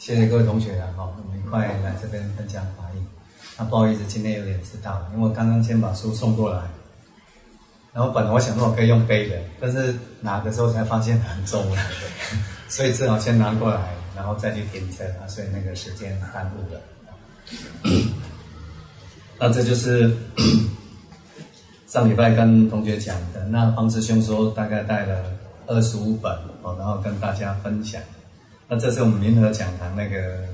谢谢各位同学啊，哈，我们一块来这边分享法义。那不好意思，今天有点迟到，因为我刚刚先把书送过来，然后本来我想说我可以用背的，但是拿的时候才发现很重，所以只好先拿过来，然后再去停车啊，所以那个时间耽误了。那这就是上礼拜跟同学讲的，那方师兄说大概带了二十五本哦，然后跟大家分享。那这是我们联合讲堂那个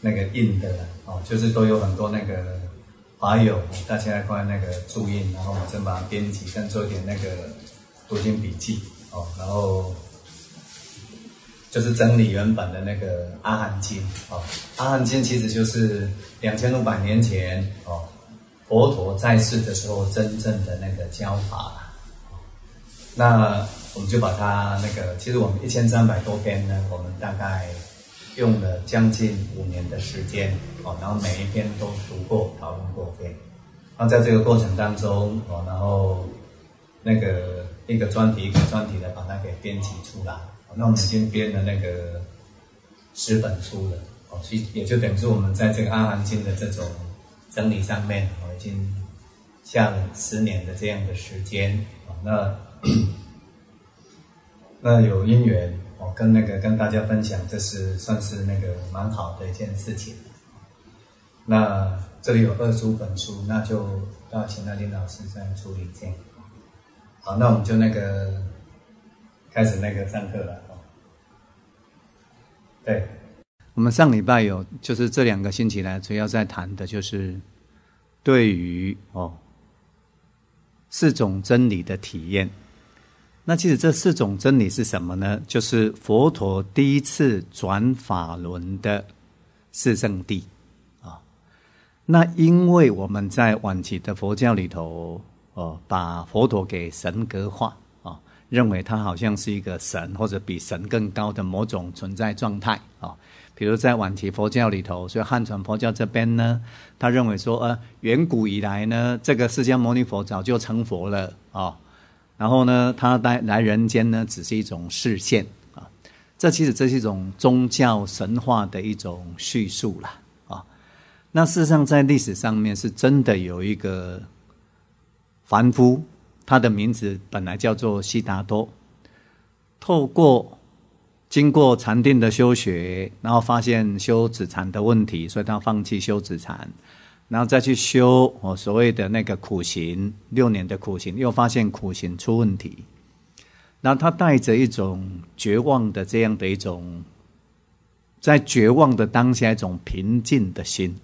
那个印的哦，就是都有很多那个法友，大家来关那个注印，然后我们把它编辑，跟做一点那个读经笔记哦，然后就是整理原本的那个阿含经哦，阿含经其实就是两千五百年前哦，佛陀在世的时候真正的那个教法，那。我们就把它那个，其实我们一千三百多篇呢，我们大概用了将近五年的时间哦，然后每一篇都读过、讨论过遍。那在这个过程当中哦，然后那个一个专题一个专题的把它给编辑出来。那我们已经编了那个十本书了哦，所以也就等于是我们在这个阿含经的这种整理上面哦，已经下了十年的这样的时间哦，那。那有因缘，我跟那个跟大家分享，这是算是那个蛮好的一件事情。那这里有二十五本书，那就要请那林老师再处理一下。好，那我们就那个开始那个上课了。对，我们上礼拜有，就是这两个星期来主要在谈的就是对于哦四种真理的体验。那其实这四种真理是什么呢？就是佛陀第一次转法轮的四圣地啊。那因为我们在晚期的佛教里头，哦，把佛陀给神格化啊，认为他好像是一个神或者比神更高的某种存在状态啊。比如在晚期佛教里头，所以汉传佛教这边呢，他认为说，呃，远古以来呢，这个释迦牟尼佛早就成佛了啊。然后呢，他来来人间呢，只是一种视线啊。这其实这是一种宗教神话的一种叙述了啊。那事实上，在历史上面是真的有一个凡夫，他的名字本来叫做悉达多，透过经过禅定的修学，然后发现修止禅的问题，所以他放弃修止禅。然后再去修哦，所谓的那个苦行，六年的苦行，又发现苦行出问题。然后他带着一种绝望的这样的一种，在绝望的当下一种平静的心。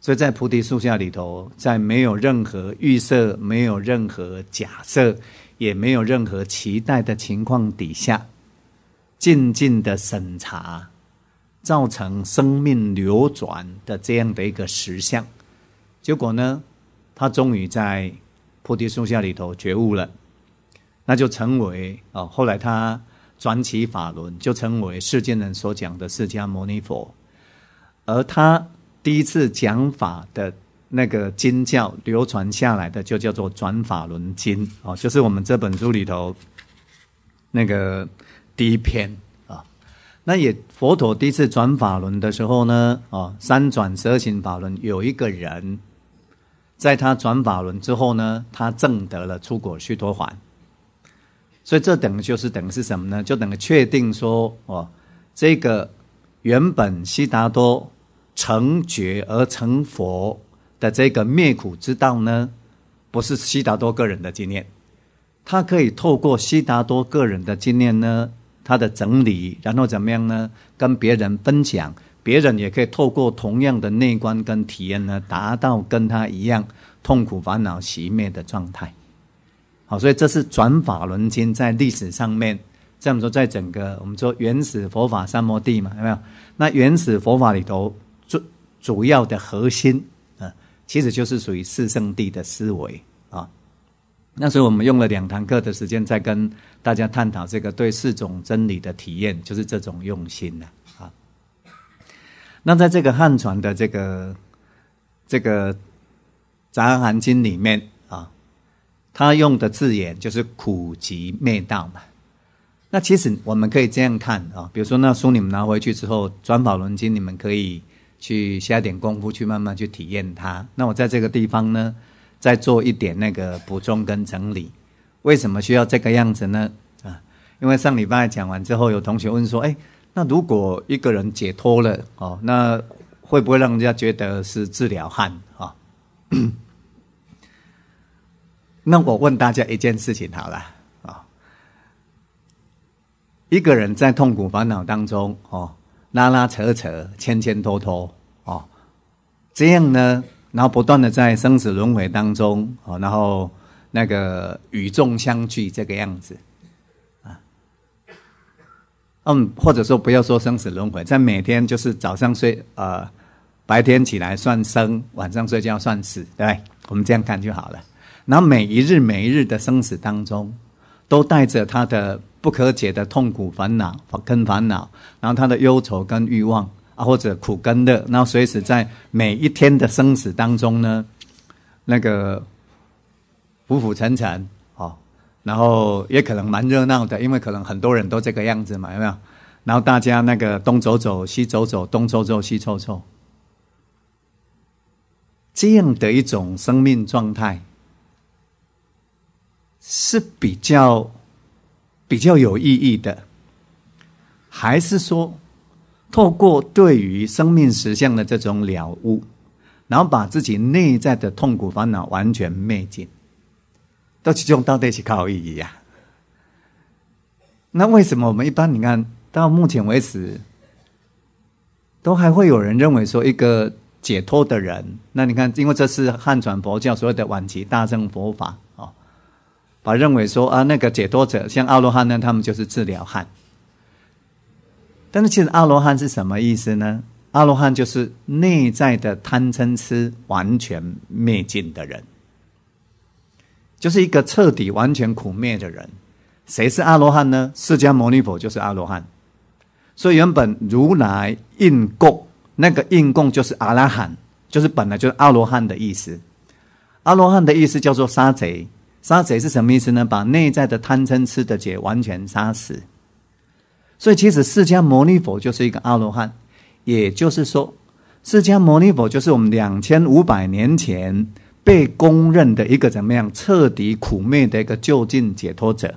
所以在菩提树下里头，在没有任何预设、没有任何假设、也没有任何期待的情况底下，静静的审查。造成生命流转的这样的一个实相，结果呢，他终于在菩提树下里头觉悟了，那就成为哦，后来他转起法轮，就成为世间人所讲的释迦牟尼佛。而他第一次讲法的那个经教流传下来的，就叫做转法轮经哦，就是我们这本书里头那个第一篇。那也佛陀第一次转法轮的时候呢，哦，三转十二行法轮，有一个人，在他转法轮之后呢，他证得了出果须陀洹，所以这等于就是等于是什么呢？就等于确定说，哦，这个原本悉达多成觉而成佛的这个灭苦之道呢，不是悉达多个人的经验，他可以透过悉达多个人的经验呢。他的整理，然后怎么样呢？跟别人分享，别人也可以透过同样的内观跟体验呢，达到跟他一样痛苦烦恼熄灭的状态。好，所以这是转法轮经在历史上面，这样说，在整个我们说原始佛法三摩地嘛，有没有？那原始佛法里头主主要的核心啊，其实就是属于四圣地的思维啊。那时候我们用了两堂课的时间，在跟大家探讨这个对四种真理的体验，就是这种用心呢啊。那在这个汉传的这个这个《杂含经》里面啊，他用的字眼就是苦集灭道嘛。那其实我们可以这样看啊，比如说那书你们拿回去之后，《转法轮经》你们可以去下点功夫去慢慢去体验它。那我在这个地方呢，再做一点那个补充跟整理。为什么需要这个样子呢？啊，因为上礼拜讲完之后，有同学问说：“哎，那如果一个人解脱了哦，那会不会让人家觉得是治疗汉啊？” 那我问大家一件事情好了啊，一个人在痛苦烦恼当中哦，拉拉扯扯，牵牵拖拖哦，这样呢，然后不断的在生死轮回当中哦，然后那个与众相聚这个样子啊，嗯，或者说不要说生死轮回，在每天就是早上睡呃，白天起来算生，晚上睡觉算死，对？我们这样看就好了。然后每一日每一日的生死当中，都带着他的不可解的痛苦烦恼跟烦恼，然后他的忧愁跟欲望啊，或者苦跟乐，然后随时在每一天的生死当中呢，那个浮浮沉沉哦，然后也可能蛮热闹的，因为可能很多人都这个样子嘛，有没有？然后大家那个东走走西走走，东凑凑西凑凑，这样的一种生命状态。是比较比较有意义的，还是说透过对于生命实相的这种了悟，然后把自己内在的痛苦烦恼完全灭尽，到其中到底是靠意义呀？那为什么我们一般你看到目前为止，都还会有人认为说一个解脱的人？那你看，因为这是汉传佛教所谓的晚期大乘佛法。啊，把认为说啊，那个解脱者像阿罗汉呢，他们就是治疗汉。但是其实阿罗汉是什么意思呢？阿罗汉就是内在的贪嗔痴完全灭尽的人，就是一个彻底完全苦灭的人。谁是阿罗汉呢？释迦牟尼佛就是阿罗汉。所以原本如来应供那个应供就是阿拉罕，就是本来就是阿罗汉的意思。阿罗汉的意思叫做杀贼。杀贼是什么意思呢？把内在的贪嗔痴的劫完全杀死。所以，其实释迦牟尼佛就是一个阿罗汉，也就是说，释迦牟尼佛就是我们两千五百年前被公认的一个怎么样彻底苦灭的一个就近解脱者。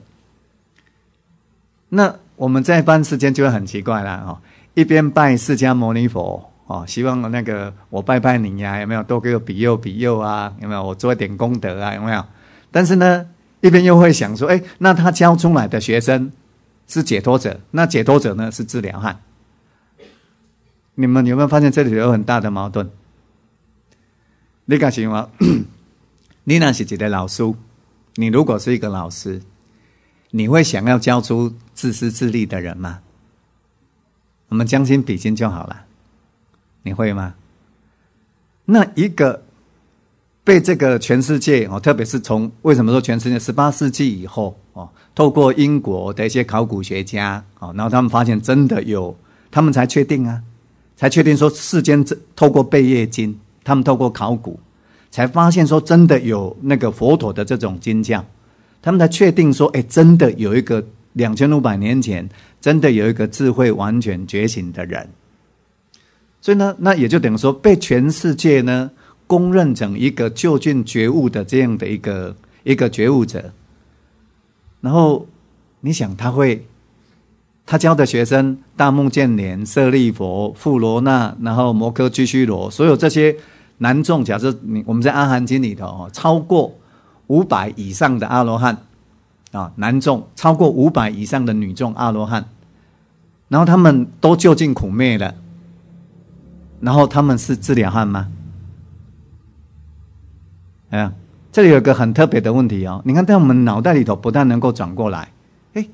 那我们在一般时间就会很奇怪了哦，一边拜释迦牟尼佛哦，希望那个我拜拜你呀，有没有多给我庇佑庇佑啊？有没有我做一点功德啊？有没有？但是呢，一边又会想说：“哎，那他教出来的学生是解脱者，那解脱者呢是治疗汉。你们有没有发现这里有很大的矛盾？你敢信吗？你那是几个老师？你如果是一个老师，你会想要教出自私自利的人吗？我们将心比心就好了，你会吗？那一个。”被这个全世界哦，特别是从为什么说全世界十八世纪以后，透过英国的一些考古学家哦，然后他们发现真的有，他们才确定啊，才确定说世间这透过贝叶经，他们透过考古才发现说真的有那个佛陀的这种经教，他们才确定说，哎，真的有一个两千五百年前真的有一个智慧完全觉醒的人，所以呢，那也就等于说被全世界呢。公认成一个就近觉悟的这样的一个一个觉悟者，然后你想他会，他教的学生大目犍连、舍利佛、富罗那，然后摩诃居须罗，所有这些男众，假设你我们在阿含经里头哦，超过五百以上的阿罗汉啊，男众超过五百以上的女众阿罗汉，然后他们都就近苦灭了，然后他们是治疗汉吗？哎呀，这里有个很特别的问题哦。你看，在我们脑袋里头，不但能够转过来，哎，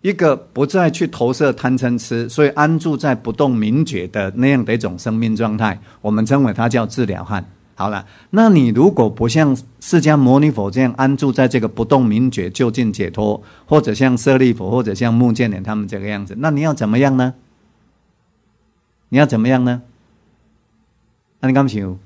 一个不再去投射贪嗔痴，所以安住在不动明觉的那样的一种生命状态，我们称为它叫治疗汉。好了，那你如果不像释迦牟尼佛这样安住在这个不动明觉就近解脱，或者像舍利佛或者像目犍连他们这个样子，那你要怎么样呢？你要怎么样呢？那你刚想？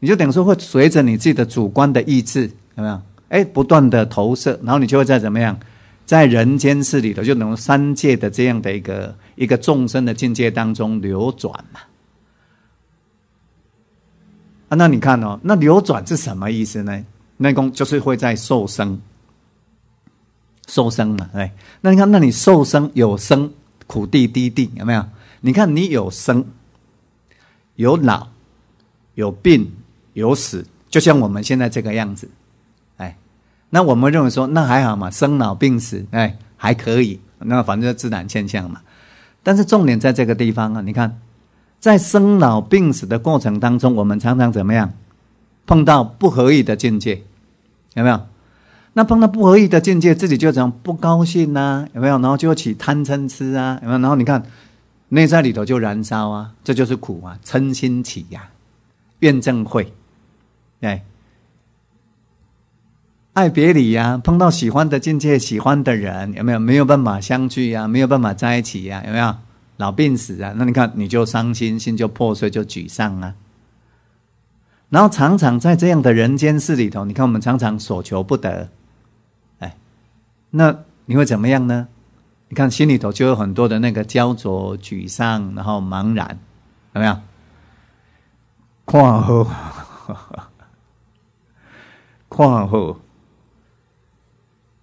你就等于说会随着你自己的主观的意志，有没有？哎，不断的投射，然后你就会在怎么样，在人间世里头，就能三界的这样的一个一个众生的境界当中流转嘛。啊，那你看哦，那流转是什么意思呢？那功就是会在受生，受生嘛，对。那你看，那你受生有生苦地低地有没有？你看你有生，有老，有病，有死，就像我们现在这个样子，哎，那我们认为说那还好嘛，生老病死，哎，还可以，那反正自然现象嘛。但是重点在这个地方啊，你看。在生老病死的过程当中，我们常常怎么样？碰到不合意的境界，有没有？那碰到不合意的境界，自己就怎样不高兴呐，有没有？然后就起贪嗔痴啊，有没有？然后你看内在里头就燃烧啊，这就是苦啊，嗔心起呀，怨憎会，哎，爱别离呀，碰到喜欢的境界、喜欢的人，有没有？没有办法相聚呀，没有办法在一起呀，有没有？老病死啊，那你看你就伤心，心就破碎，就沮丧啊。然后常常在这样的人间世里头，你看我们常常所求不得，哎，那你会怎么样呢？你看心里头就有很多的那个焦灼、沮丧，然后茫然，有没有？况后，况后。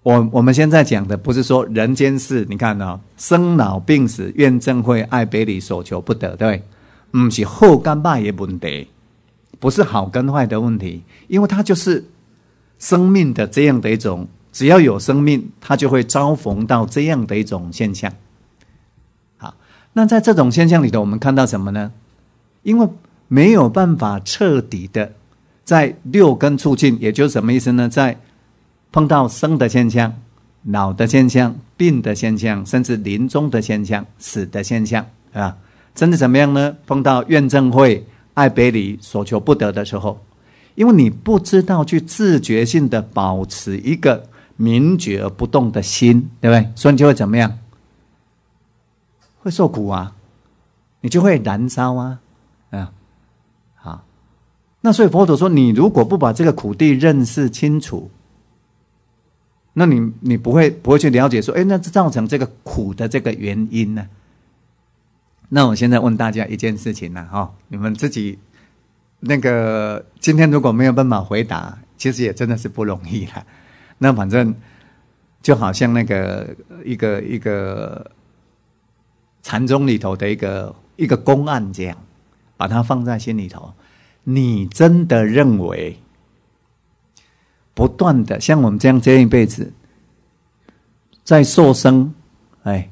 我我们现在讲的不是说人间事，你看呢，生老病死、怨憎会、爱别离、所求不得，对，不是后干败也问题，不是好跟坏的问题，因为它就是生命的这样的一种，只要有生命，它就会遭逢到这样的一种现象。好，那在这种现象里头，我们看到什么呢？因为没有办法彻底的在六根促进，也就是什么意思呢？在碰到生的现象、老的现象、病的现象，甚至临终的现象、死的现象，啊，真的怎么样呢？碰到怨憎会、爱别离、所求不得的时候，因为你不知道去自觉性的保持一个明觉而不动的心，对不对？所以你就会怎么样？会受苦啊，你就会燃烧啊，啊，那所以佛陀说，你如果不把这个苦地认识清楚，那你你不会不会去了解说，哎，那造成这个苦的这个原因呢？那我现在问大家一件事情呢，哈，你们自己那个今天如果没有办法回答，其实也真的是不容易了。那反正就好像那个一个一个禅宗里头的一个一个公案这样，把它放在心里头，你真的认为？不断的像我们这样这一辈子，在受生，哎，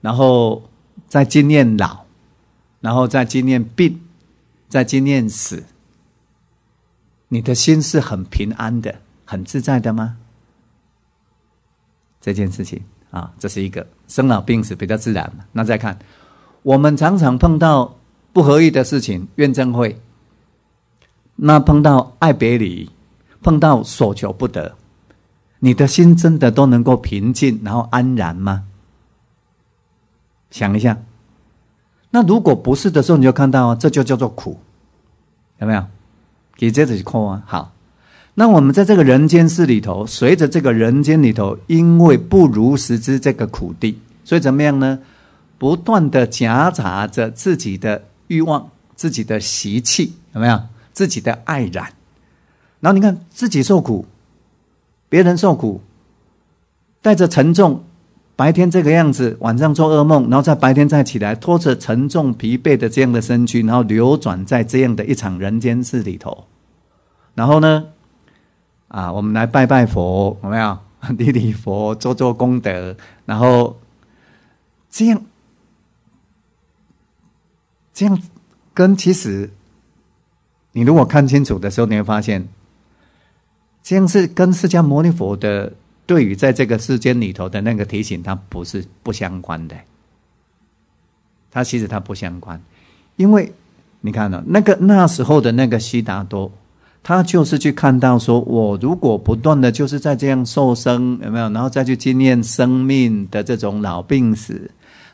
然后在经验老，然后在经验病，在经验死，你的心是很平安的、很自在的吗？这件事情啊，这是一个生老病死比较自然。那再看，我们常常碰到不合意的事情，怨憎会，那碰到爱别离。碰到所求不得，你的心真的都能够平静，然后安然吗？想一下，那如果不是的时候，你就看到啊，这就叫做苦，有没有？给这子空啊。好，那我们在这个人间世里头，随着这个人间里头，因为不如实知这个苦地，所以怎么样呢？不断的夹杂着自己的欲望、自己的习气，有没有？自己的爱染。然后你看自己受苦，别人受苦，带着沉重，白天这个样子，晚上做噩梦，然后在白天再起来，拖着沉重疲惫的这样的身躯，然后流转在这样的一场人间事里头。然后呢，啊，我们来拜拜佛，有没有？礼礼佛，做做功德，然后这样，这样跟其实，你如果看清楚的时候，你会发现。这样是跟释迦牟尼佛的对于在这个世间里头的那个提醒，它不是不相关的。它其实它不相关，因为你看呢，那个那时候的那个悉达多，他就是去看到说，我如果不断的就是在这样受生，有没有？然后再去经验生命的这种老病死，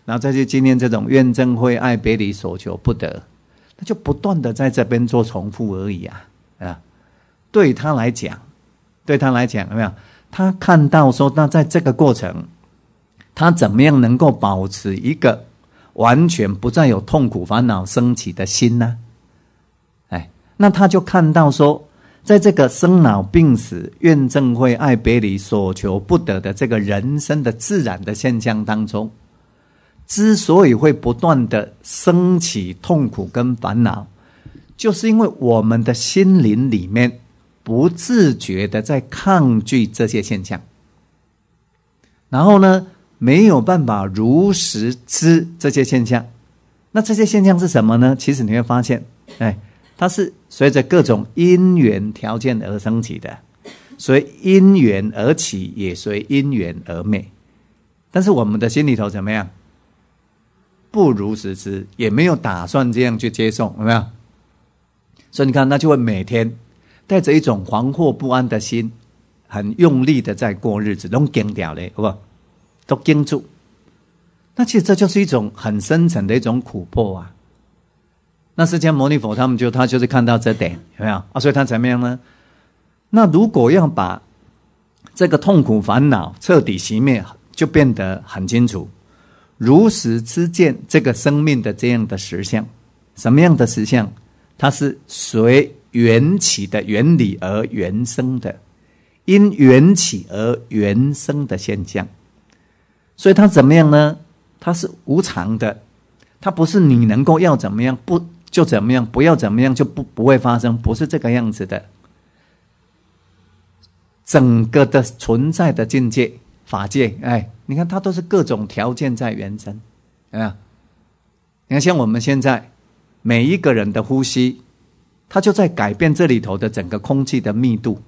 然后再去经验这种怨憎会、爱别离、所求不得，就不断的在这边做重复而已啊啊！对他来讲。对他来讲，有没有？他看到说，那在这个过程，他怎么样能够保持一个完全不再有痛苦烦恼升起的心呢？哎，那他就看到说，在这个生老病死、怨憎会、爱别离、所求不得的这个人生的自然的现象当中，之所以会不断的升起痛苦跟烦恼，就是因为我们的心灵里面不自觉的在抗拒这些现象，然后呢？没有办法如实知这些现象，那这些现象是什么呢？其实你会发现，哎，它是随着各种因缘条件而升起的，随因缘而起，也随因缘而灭。但是我们的心里头怎么样？不如实知，也没有打算这样去接受，有没有？所以你看，那就会每天带着一种惶惑不安的心，很用力的在过日子，都惊掉嘞，好不好？都盯住，那其实这就是一种很深层的一种苦迫啊。那释迦牟尼佛他们就他就是看到这点有没有啊？所以他怎么样呢？那如果要把这个痛苦烦恼彻底熄灭，就变得很清楚，如实之见这个生命的这样的实相，什么样的实相？它是随缘起的原理而原生的，因缘起而原生的现象。所以它怎么样呢？它是无常的，它不是你能够要怎么样不就怎么样，不要怎么样就不不会发生，不是这个样子的。整个的存在的境界法界，哎，你看它都是各种条件在原生，啊，你看像我们现在每一个人的呼吸，它就在改变这里头的整个空气的密度，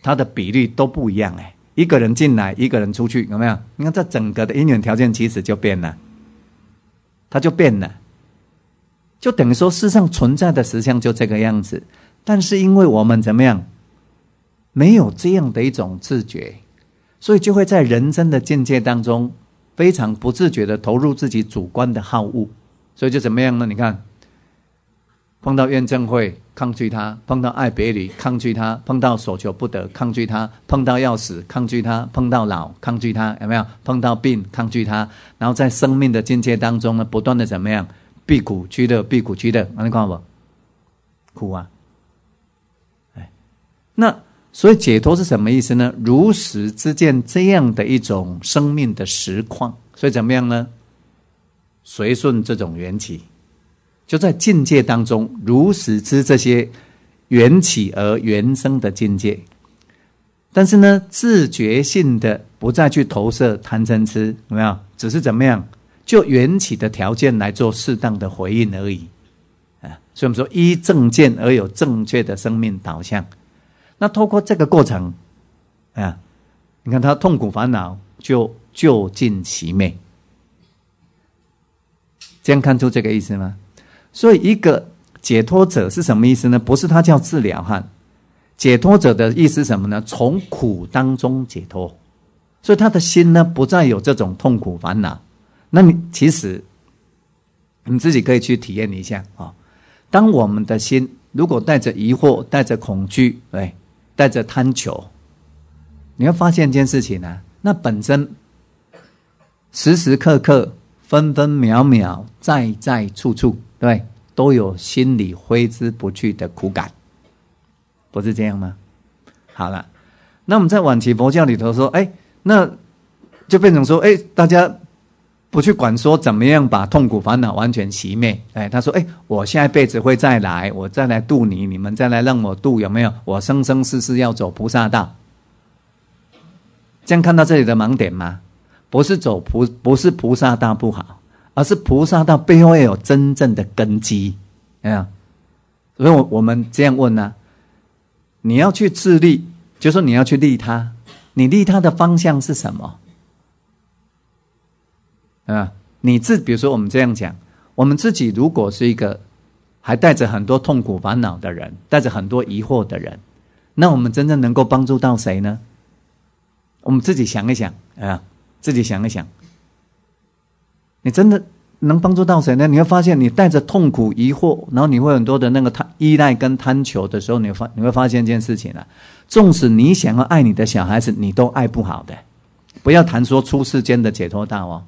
它的比率都不一样，哎。一个人进来，一个人出去，有没有？你看这整个的因缘条件其实就变了，它就变了，就等于说世上存在的实相就这个样子。但是因为我们怎么样，没有这样的一种自觉，所以就会在人生的境界当中非常不自觉的投入自己主观的好恶，所以就怎么样呢？你看。碰到怨憎会，抗拒他；碰到爱别离，抗拒他；碰到所求不得，抗拒他；碰到要死，抗拒他；碰到老，抗拒他。有没有？碰到病，抗拒他。然后在生命的境界当中呢，不断的怎么样？避苦居乐，避苦居乐。你看不？苦啊！哎，那所以解脱是什么意思呢？如实之见这样的一种生命的实况。所以怎么样呢？随顺这种缘起。就在境界当中，如实知这些缘起而缘生的境界，但是呢，自觉性的不再去投射贪嗔痴，有没有？只是怎么样，就缘起的条件来做适当的回应而已啊。所以我们说，依正见而有正确的生命导向。那透过这个过程啊，你看他痛苦烦恼就就近其灭，这样看出这个意思吗？所以，一个解脱者是什么意思呢？不是他叫治疗汉，解脱者的意思什么呢？从苦当中解脱，所以他的心呢，不再有这种痛苦烦恼。那你其实你自己可以去体验一下啊。当我们的心如果带着疑惑、带着恐惧、对，带着贪求，你会发现一件事情呢，那本身时时刻刻、分分秒秒、在在处处。对，都有心里挥之不去的苦感，不是这样吗？好了，那我们在晚期佛教里头说，哎，那就变成说，哎，大家不去管说怎么样把痛苦烦恼完全熄灭。哎，他说，哎，我下一辈子会再来，我再来度你，你们再来让我度，有没有？我生生世世要走菩萨道。这样看到这里的盲点吗？不是走菩，不是菩萨道不好。而是菩萨道背后要有真正的根基，哎呀，所以我我们这样问呢，你要去自利，就说你要去利他，你利他的方向是什么？啊，你自比如说我们这样讲，我们自己如果是一个还带着很多痛苦烦恼的人，带着很多疑惑的人，那我们真正能够帮助到谁呢？我们自己想一想啊，自己想一想。你真的能帮助到谁呢？你会发现，你带着痛苦、疑惑，然后你会很多的那个贪、依赖跟贪求的时候，你发你会发现一件事情啊，纵使你想要爱你的小孩子，你都爱不好的，不要谈说出世间的解脱道哦。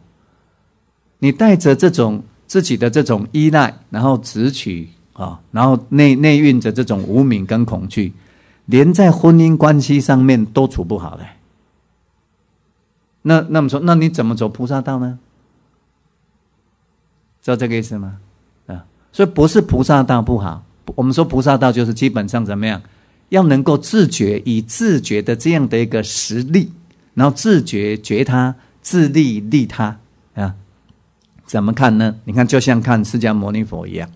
你带着这种自己的这种依赖，然后执取啊，然后内内蕴着这种无名跟恐惧，连在婚姻关系上面都处不好嘞。那那么说，那你怎么走菩萨道呢？知道这个意思吗？啊，所以不是菩萨道不好，我们说菩萨道就是基本上怎么样，要能够自觉，以自觉的这样的一个实力，然后自觉觉他，自利利他啊。怎么看呢？你看，就像看释迦牟尼佛一样。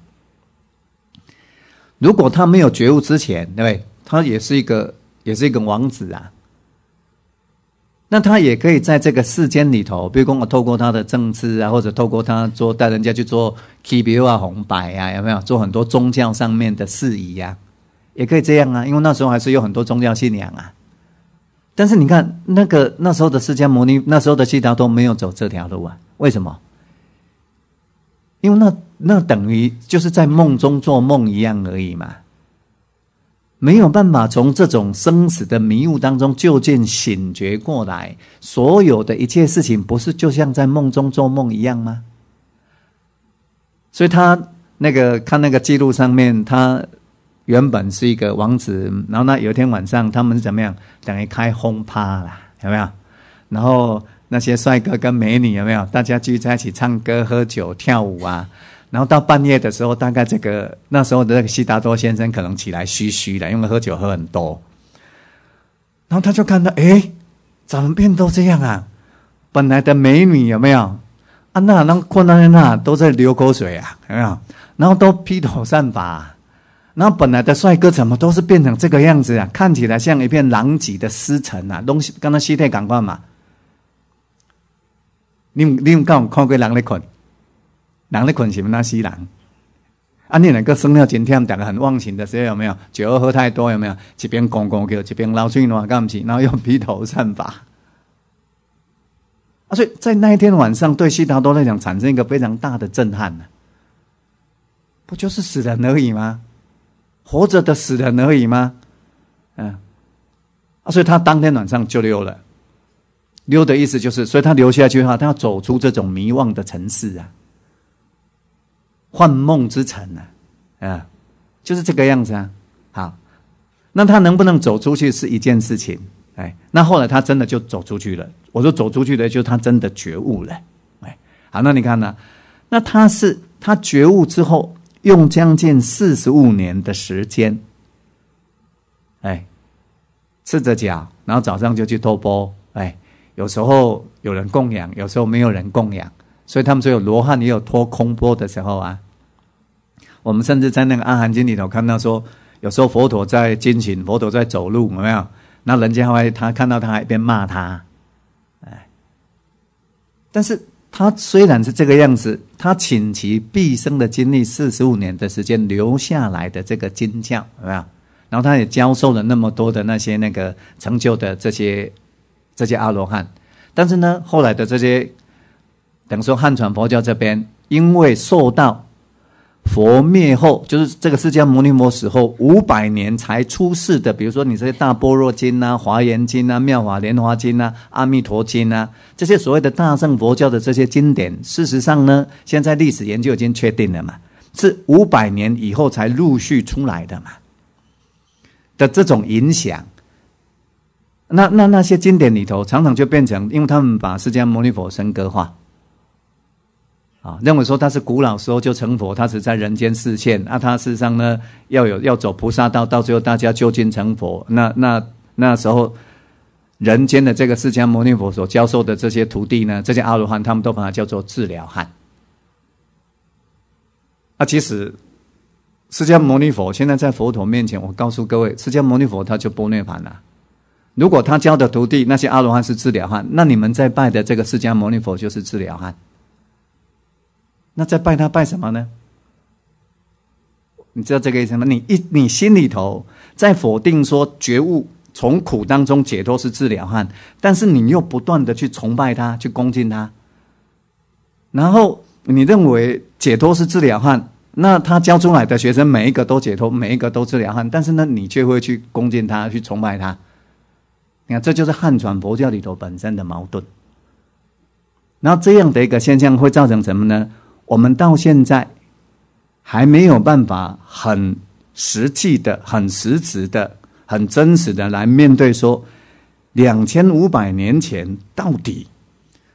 如果他没有觉悟之前，对不对？他也是一个，也是一个王子啊。那他也可以在这个世间里头，比如说我透过他的政治啊，或者透过他做带人家去做祈福啊、红白啊，有没有做很多宗教上面的事宜呀？也可以这样啊，因为那时候还是有很多宗教信仰啊。但是你看，那个那时候的释迦牟尼，那时候的悉达多没有走这条路啊？为什么？因为那那等于就是在梦中做梦一样而已嘛，没有办法从这种生死的迷雾当中就近醒觉过来。所有的一切事情，不是就像在梦中做梦一样吗？所以他那个看那个记录上面，他原本是一个王子，然后呢有一天晚上他们是怎么样？等于开轰趴了，有没有？然后。那些帅哥跟美女有没有？大家聚在一起唱歌、喝酒、跳舞啊！然后到半夜的时候，大概这个那时候的那个悉达多先生可能起来嘘嘘的，因为喝酒喝很多。然后他就看到，哎，怎么变都这样啊？本来的美女有没有？啊，那那困难那都在流口水啊，有没有？然后都披头散发，然后本来的帅哥怎么都是变成这个样子啊？看起来像一片狼藉的尸尘啊！东西刚刚西太感官嘛。你你有讲看过人咧困，人咧困是那死人。啊，你两个生了今天，两个很忘情的时候有没有？酒喝太多有没有？一边公公叫，一边老水暖干不起，然后又披头散发。啊，所以在那一天晚上，对悉达多来讲，产生一个非常大的震撼呢。不就是死人而已吗？活着的死人而已吗？嗯。啊，所以他当天晚上就溜了。溜的意思就是，所以他留下一句话：他要走出这种迷惘的城市啊，幻梦之城啊，啊，就是这个样子啊。好，那他能不能走出去是一件事情。哎，那后来他真的就走出去了。我说走出去的，就他真的觉悟了。哎，好，那你看呢？那他是他觉悟之后，用将近四十五年的时间，哎，赤着脚，然后早上就去托钵，哎。有时候有人供养，有时候没有人供养，所以他们说有罗汉也有脱空波的时候啊。我们甚至在那个《阿含经》里头看到说，有时候佛陀在进行，佛陀在走路，有没有？那人家会他看到他还边骂他，哎。但是他虽然是这个样子，他倾其毕生的精力，四十五年的时间留下来的这个经教，有没有？然后他也教授了那么多的那些那个成就的这些。这些阿罗汉，但是呢，后来的这些，等于说汉传佛教这边，因为受到佛灭后，就是这个释迦牟尼佛死后五百年才出世的，比如说你这些大般若经啊、华严经啊、妙法莲华经啊、阿弥陀经啊，这些所谓的大乘佛教的这些经典，事实上呢，现在历史研究已经确定了嘛，是五百年以后才陆续出来的嘛的这种影响。那那那些经典里头，常常就变成，因为他们把释迦牟尼佛神格化，啊，认为说他是古老时候就成佛，他是在人间示现，那他事实上呢，要有要走菩萨道，到最后大家就近成佛。那那那时候，人间的这个释迦牟尼佛所教授的这些徒弟呢，这些阿罗汉，他们都把它叫做治疗汉。啊，其实释迦牟尼佛现在在佛陀面前，我告诉各位，释迦牟尼佛他就波涅盘了。如果他教的徒弟那些阿罗汉是治疗汉，那你们在拜的这个释迦牟尼佛就是治疗汉。那在拜他拜什么呢？你知道这个意思吗？你一你心里头在否定说觉悟从苦当中解脱是治疗汉，但是你又不断的去崇拜他，去恭敬他，然后你认为解脱是治疗汉，那他教出来的学生每一个都解脱，每一个都治疗汉，但是呢，你却会去恭敬他，去崇拜他。你看，这就是汉传佛教里头本身的矛盾。然后这样的一个现象会造成什么呢？我们到现在还没有办法很实际的、很实质的、很真实的来面对说，两千五百年前到底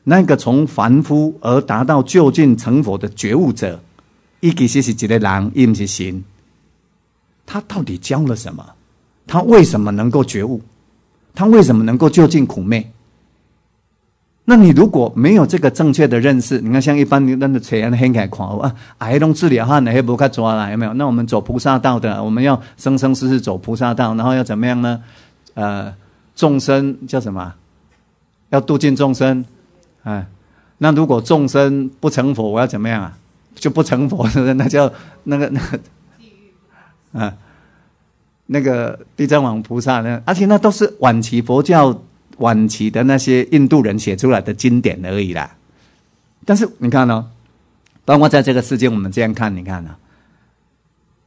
那个从凡夫而达到就近成佛的觉悟者，一其实是一个人，一是心，他到底教了什么？他为什么能够觉悟？他为什么能够就近苦灭？那你如果没有这个正确的认识，你看像一般你那的垂眼很开看啊，癌症治疗哈，那些不看抓了有没有？那我们走菩萨道的，我们要生生世世走菩萨道，然后要怎么样呢？呃，众生叫什么？要度尽众生，哎，那如果众生不成佛，我要怎么样啊？就不成佛，是不是？那叫那个那个，啊。那个地藏王菩萨呢？而且那都是晚期佛教晚期的那些印度人写出来的经典而已啦。但是你看呢，包括在这个世界，我们这样看，你看呢？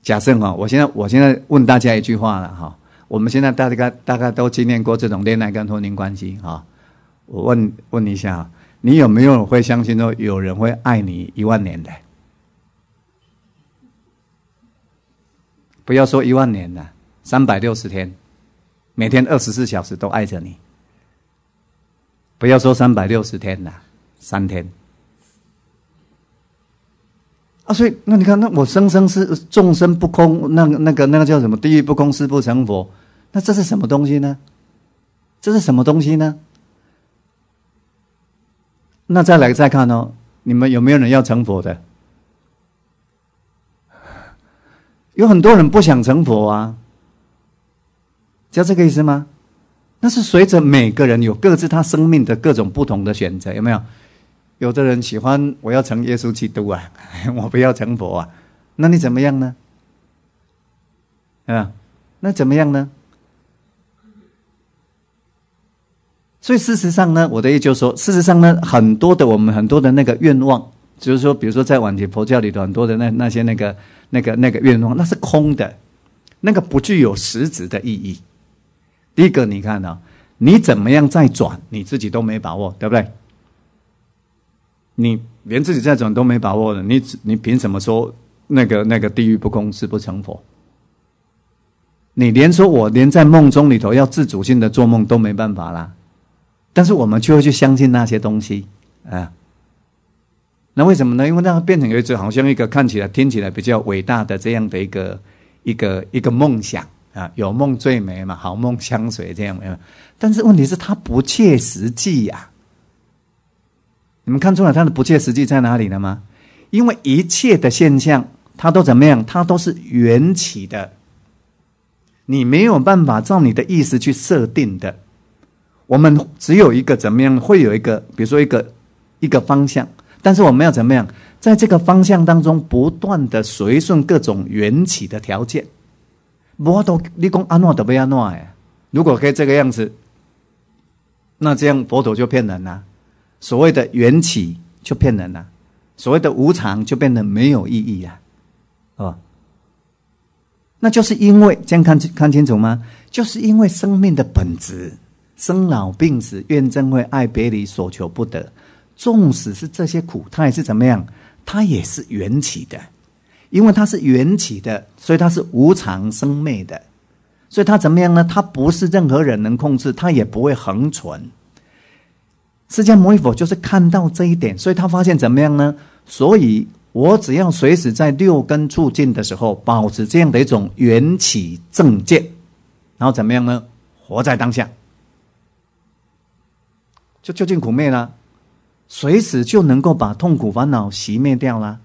假设哈，我现在我现在问大家一句话了哈，我们现在大家大概都经历过这种恋爱跟婚姻关系哈。我问问一下，你有没有会相信说有人会爱你一万年的？不要说一万年了。三百六十天，每天二十四小时都爱着你。不要说三百六十天了，三天。啊，所以那你看，那我生生是众生不空，那那个那个叫什么？地狱不空，誓不成佛。那这是什么东西呢？这是什么东西呢？那再来再看哦，你们有没有人要成佛的？有很多人不想成佛啊。叫这个意思吗？那是随着每个人有各自他生命的各种不同的选择，有没有？有的人喜欢我要成耶稣基督啊，我不要成佛啊，那你怎么样呢？啊，那怎么样呢？所以事实上呢，我的意思就是说，事实上呢，很多的我们很多的那个愿望，就是说，比如说在晚期佛教里头很多的那那些那个那个那个愿望，那是空的，那个不具有实质的意义。第一个，你看啊，你怎么样再转，你自己都没把握，对不对？你连自己再转都没把握了，你你凭什么说那个那个地狱不空誓不成佛？你连说我连在梦中里头要自主性的做梦都没办法啦，但是我们却会去相信那些东西啊？那为什么呢？因为那变成一只好像一个看起来、听起来比较伟大的这样的一个一个一个梦想。啊，有梦最美嘛，好梦相随这样？但是问题是它不切实际呀。你们看出来它的不切实际在哪里了吗？因为一切的现象，它都怎么样？它都是缘起的，你没有办法照你的意思去设定的。我们只有一个怎么样？会有一个，比如说一个一个方向，但是我们要怎么样？在这个方向当中，不断的随顺各种缘起的条件。我都你讲安诺都不安诺哎，如果可以这个样子，那这样佛陀就骗人了。所谓的缘起就骗人了，所谓的无常就变得没有意义呀，哦，那就是因为这样看看清楚吗？就是因为生命的本质，生老病死、怨憎会、爱别离、所求不得，纵使是这些苦，它也是怎么样？它也是缘起的。因为它是缘起的，所以它是无常生灭的，所以它怎么样呢？它不是任何人能控制，它也不会恒存。释迦牟尼佛就是看到这一点，所以他发现怎么样呢？所以我只要随时在六根处境的时候，保持这样的一种缘起正见，然后怎么样呢？活在当下，就究竟苦灭了，随时就能够把痛苦烦恼熄灭掉了。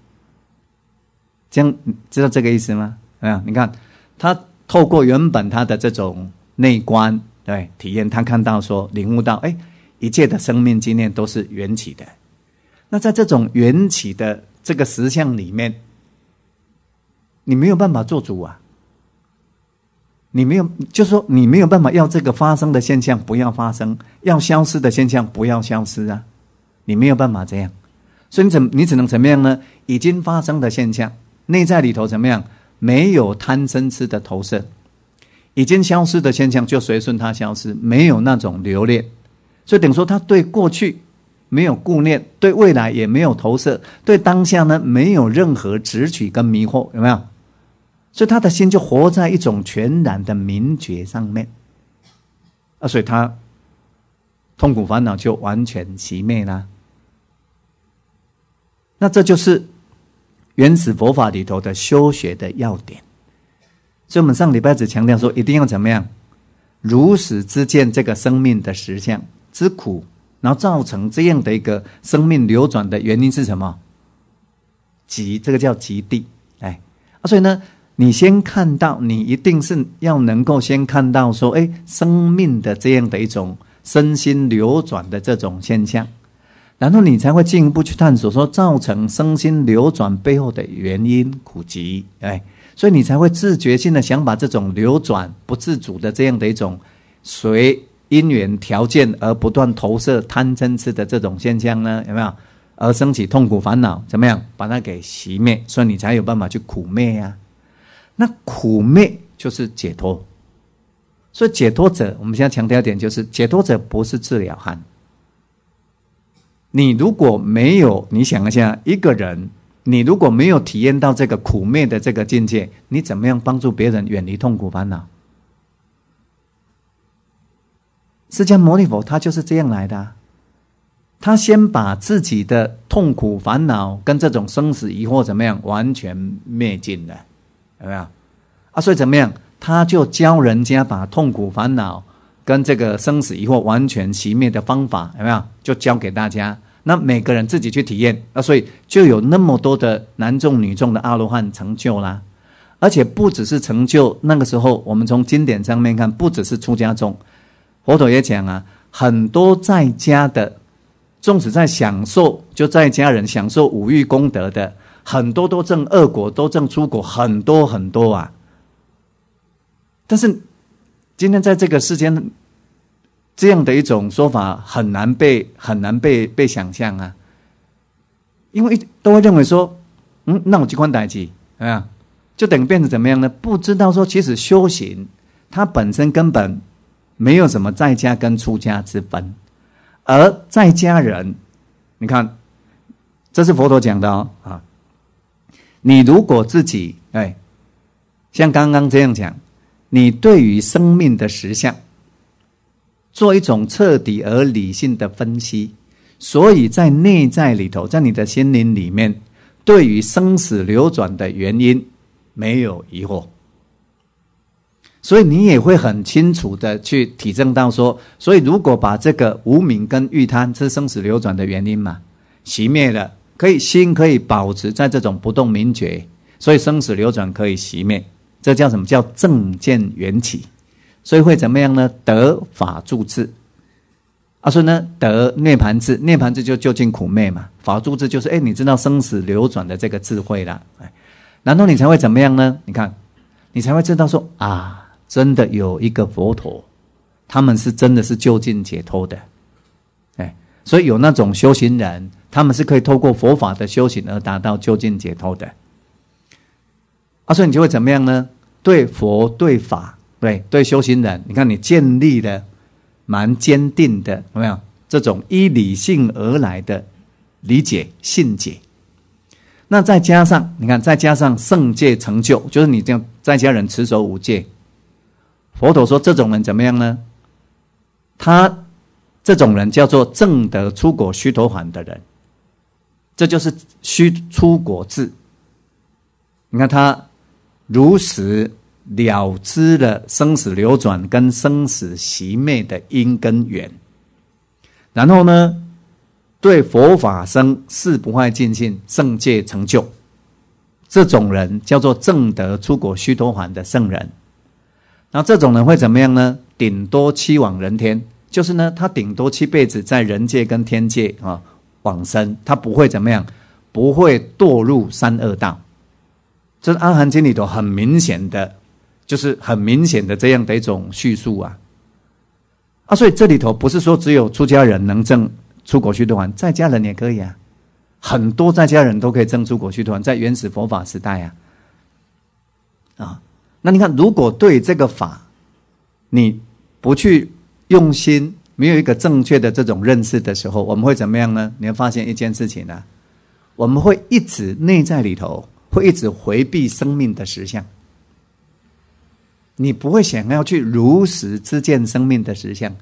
这样知道这个意思吗？啊，你看，他透过原本他的这种内观对体验，他看到说领悟到，哎，一切的生命经验都是缘起的。那在这种缘起的这个实相里面，你没有办法做主啊。你没有，就说你没有办法要这个发生的现象不要发生，要消失的现象不要消失啊。你没有办法这样，所以你怎你只能怎么样呢？已经发生的现象。内在里头怎么样？没有贪嗔痴的投射，已经消失的现象就随顺它消失，没有那种留恋。所以等于说，他对过去没有顾念，对未来也没有投射，对当下呢没有任何执取跟迷惑，有没有？所以他的心就活在一种全然的明觉上面。啊，所以他痛苦烦恼就完全熄灭了。那这就是原始佛法里头的修学的要点。所以我们上礼拜只强调说，一定要怎么样，如实之见这个生命的实相之苦，然后造成这样的一个生命流转的原因是什么？极，这个叫极地。哎，啊，所以呢，你先看到，你一定是要能够先看到说，哎，生命的这样的一种身心流转的这种现象，然后你才会进一步去探索说，造成身心流转背后的原因苦集，哎。所以你才会自觉性的想把这种流转不自主的这样的一种随因缘条件而不断投射贪嗔痴的这种现象呢，有没有？而升起痛苦烦恼，怎么样把它给熄灭？所以你才有办法去苦灭呀。那苦灭就是解脱。所以解脱者，我们现在强调一点，就是解脱者不是治疗汉。你如果没有，你想一下，一个人。你如果没有体验到这个苦灭的这个境界，你怎么样帮助别人远离痛苦烦恼？释迦牟尼佛他就是这样来的，他先把自己的痛苦烦恼跟这种生死疑惑怎么样完全灭尽了，有没有？啊，所以怎么样，他就教人家把痛苦烦恼跟这个生死疑惑完全熄灭的方法，有没有？就教给大家。那每个人自己去体验啊，所以就有那么多的男众女众的阿罗汉成就啦，而且不只是成就，那个时候我们从经典上面看，不只是出家众，佛陀也讲啊，很多在家的，纵使在享受，就在家人享受五欲功德的，很多都证恶果，都证出果，很多很多啊。但是今天在这个世间。这样的一种说法很难被很难被被想象啊，因为都会认为说，嗯，那我这款代际啊，就等于变成怎么样呢？不知道说，其实修行它本身根本没有什么在家跟出家之分，而在家人，你看，这是佛陀讲的哦啊，你如果自己哎，像刚刚这样讲，你对于生命的实相。做一种彻底而理性的分析，所以在内在里头，在你的心灵里面，对于生死流转的原因没有疑惑，所以你也会很清楚的去体证到说，所以如果把这个无名跟欲贪是生死流转的原因嘛，熄灭了，可以心可以保持在这种不动明觉，所以生死流转可以熄灭，这叫什么？叫正见缘起？所以会怎么样呢？得法助智，啊，所以呢，得涅盘智，涅盘智就究竟苦灭嘛。法助智就是，哎，你知道生死流转的这个智慧了，哎，然后你才会怎么样呢？你看，你才会知道说啊，真的有一个佛陀，他们是真的是就近解脱的，哎，所以有那种修行人，他们是可以透过佛法的修行而达到就近解脱的，啊，所以你就会怎么样呢？对佛对法。对对，修行人，你看你建立了蛮坚定的，有没有这种依理性而来的理解信解？那再加上你看，再加上圣戒成就，就是你这样在家人持守五戒。佛陀说，这种人怎么样呢？他这种人叫做正得出果须陀洹的人，这就是须出果智。你看他如实。了知了生死流转跟生死熄灭的因跟缘，然后呢，对佛法生誓不坏尽信圣戒成就，这种人叫做正得出果须陀洹的圣人。那这种人会怎么样呢？顶多七往人天，就是呢，他顶多七辈子在人界跟天界啊往生，他不会怎么样，不会堕入三恶道。这是《阿含经》里头很明显的。就是很明显的这样的一种叙述啊，啊，所以这里头不是说只有出家人能证出国须陀洹，在家人也可以啊，很多在家人都可以证出国须陀洹，在原始佛法时代啊，啊，那你看，如果对这个法你不去用心，没有一个正确的这种认识的时候，我们会怎么样呢？你会发现一件事情呢，我们会一直内在里头会一直回避生命的实相。你不会想要去如实知见生命的实相，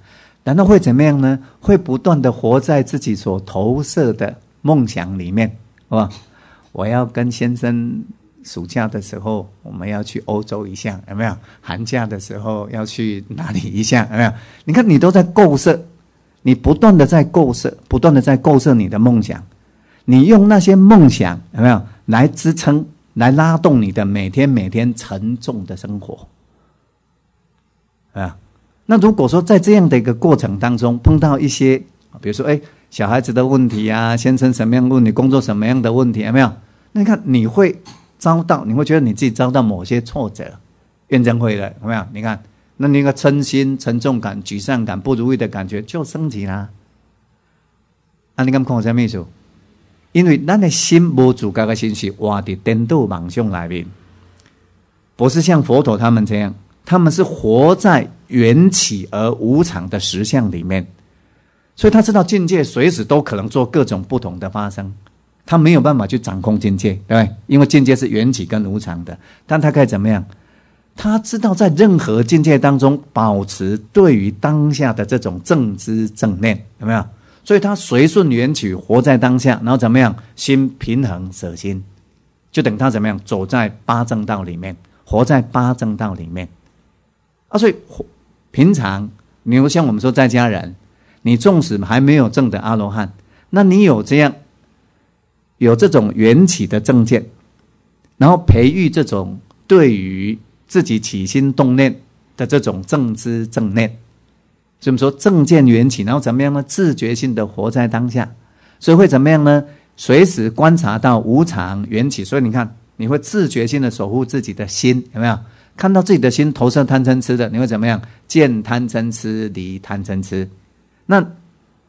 难道会怎么样呢？会不断的活在自己所投射的梦想里面，好吧？我要跟先生暑假的时候，我们要去欧洲一下，有没有？寒假的时候要去哪里一下，有没有？你看，你都在构设，你不断的在构设，不断的在构设你的梦想，你用那些梦想有没有来支撑、来拉动你的每天每天沉重的生活？啊，那如果说在这样的一个过程当中碰到一些，比如说哎，小孩子的问题啊，先生什么样问题，工作什么样的问题，有没有？那你看你会遭到，你会觉得你自己遭到某些挫折、怨憎会的，有没有？你看，那那个嗔心、沉重感、沮丧感、不如意的感觉就升级啦。啊，你敢看我什么意思？因为咱的心无主角的心是活在颠倒妄想里面，不是像佛陀他们这样。他们是活在缘起而无常的实相里面，所以他知道境界随时都可能做各种不同的发生，他没有办法去掌控境界，对对？因为境界是缘起跟无常的，但他该怎么样？他知道在任何境界当中保持对于当下的这种正知正念，有没有？所以他随顺缘起，活在当下，然后怎么样？心平衡舍心，就等他怎么样？走在八正道里面，活在八正道里面。啊，所以平常，比如像我们说在家人，你纵使还没有证的阿罗汉，那你有这样有这种缘起的正见，然后培育这种对于自己起心动念的这种正知正念，所以我们说正见缘起，然后怎么样呢？自觉性的活在当下，所以会怎么样呢？随时观察到无常缘起，所以你看，你会自觉性的守护自己的心，有没有？看到自己的心投射贪嗔痴的，你会怎么样？见贪嗔痴，离贪嗔痴。那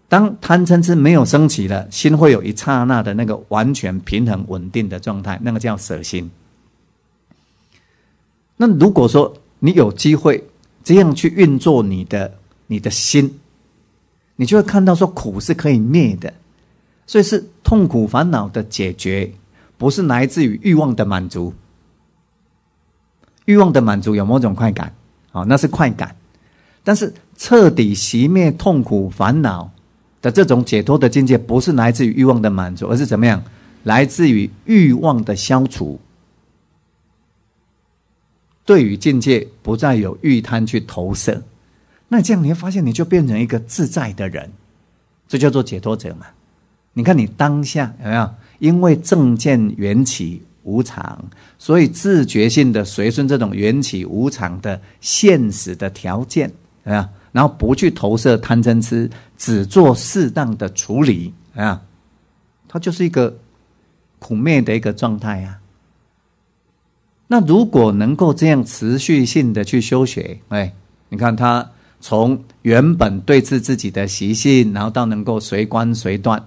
当贪嗔痴没有升起了，心会有一刹那的那个完全平衡稳定的状态，那个叫舍心。那如果说你有机会这样去运作你的你的心，你就会看到说苦是可以灭的，所以是痛苦烦恼的解决，不是来自于欲望的满足。欲望的满足有某种快感，啊，那是快感。但是彻底熄灭痛苦烦恼的这种解脱的境界，不是来自于欲望的满足，而是怎么样？来自于欲望的消除。对于境界不再有欲贪去投射，那这样你会发现，你就变成一个自在的人，这叫做解脱者嘛？你看你当下有没有？因为正见缘起。无常，所以自觉性的随顺这种缘起无常的现实的条件啊，然后不去投射贪嗔痴，只做适当的处理啊，它就是一个苦灭的一个状态呀。那如果能够这样持续性的去修学，哎，你看他从原本对治自己的习性，然后到能够随观随断，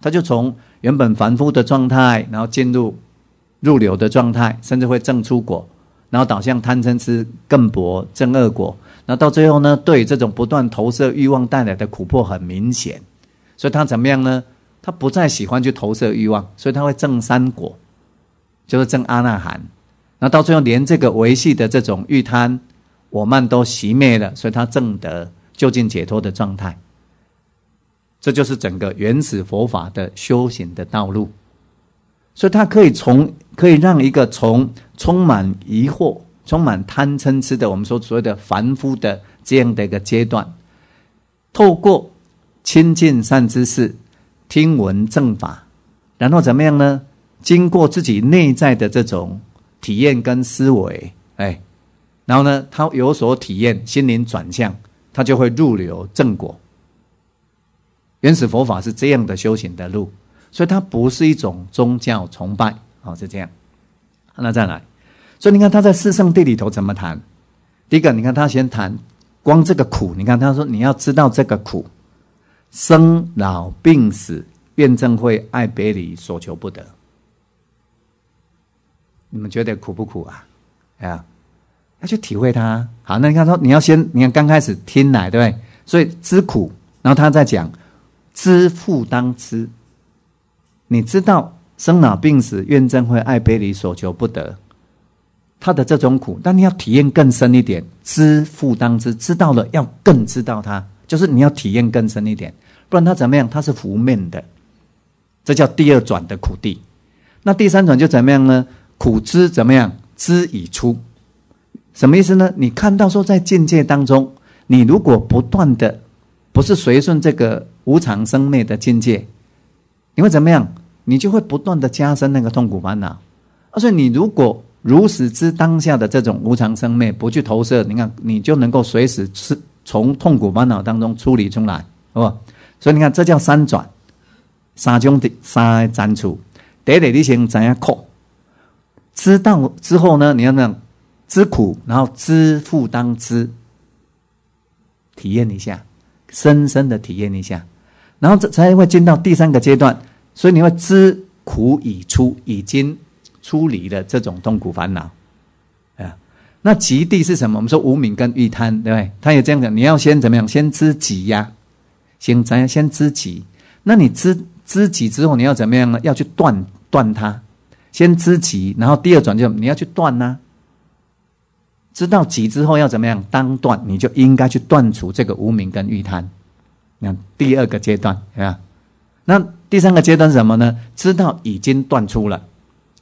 他就从原本凡夫的状态，然后进入。入流的状态，甚至会正出果，然后导向贪嗔痴更薄正恶果，那到最后呢，对这种不断投射欲望带来的苦迫很明显，所以他怎么样呢？他不再喜欢去投射欲望，所以他会正三果，就是正阿那含，那到最后连这个维系的这种欲贪我慢都熄灭了，所以他正得就近解脱的状态。这就是整个原始佛法的修行的道路。所以，他可以从可以让一个从充满疑惑、充满贪嗔痴的我们说所谓的凡夫的这样的一个阶段，透过亲近善知识、听闻正法，然后怎么样呢？经过自己内在的这种体验跟思维，哎，然后呢，他有所体验，心灵转向，他就会入流正果。原始佛法是这样的修行的路。所以它不是一种宗教崇拜，哦，是这样。那再来，所以你看他在四圣地里头怎么谈？第一个，你看他先谈光这个苦，你看他说你要知道这个苦，生老病死、怨憎会、爱别离、所求不得。你们觉得苦不苦啊？啊，要去体会它。好，那你看说你要先，你看刚开始听来，对不对？所以知苦，然后他在讲知父当知，你知道生老病死、怨憎会、爱别离、所求不得，他的这种苦，但你要体验更深一点。知负当知，知道了要更知道他，就是你要体验更深一点，不然他怎么样？他是浮面的，这叫第二转的苦地。那第三转就怎么样呢？苦知怎么样？知已出，什么意思呢？你看到说在境界当中，你如果不断的不是随顺这个无常生灭的境界，你会怎么样？你就会不断的加深那个痛苦烦恼。而且你如果如实知当下的这种无常生灭，不去投射，你看你就能够随时是从痛苦烦恼当中处理出来，好不？所以你看这叫三转，三种的三斩除。第一，你先怎样苦？知道之后呢？你要那知苦，然后知负当知，体验一下，深深的体验一下，然后这才会进到第三个阶段。所以你会知苦已出，已经出离了这种痛苦烦恼啊。那极地是什么？我们说无名跟欲贪，对不对？他也这样讲，你要先怎么样？先知己呀，先怎样？先知己。那你知知己之后，你要怎么样呢？要去断断它。先知己，然后第二转就你要去断呢。知道己之后要怎么样？当断，你就应该去断除这个无名跟欲贪。你看第二个阶段，啊，那第三个阶段是什么呢？知道已经断出了，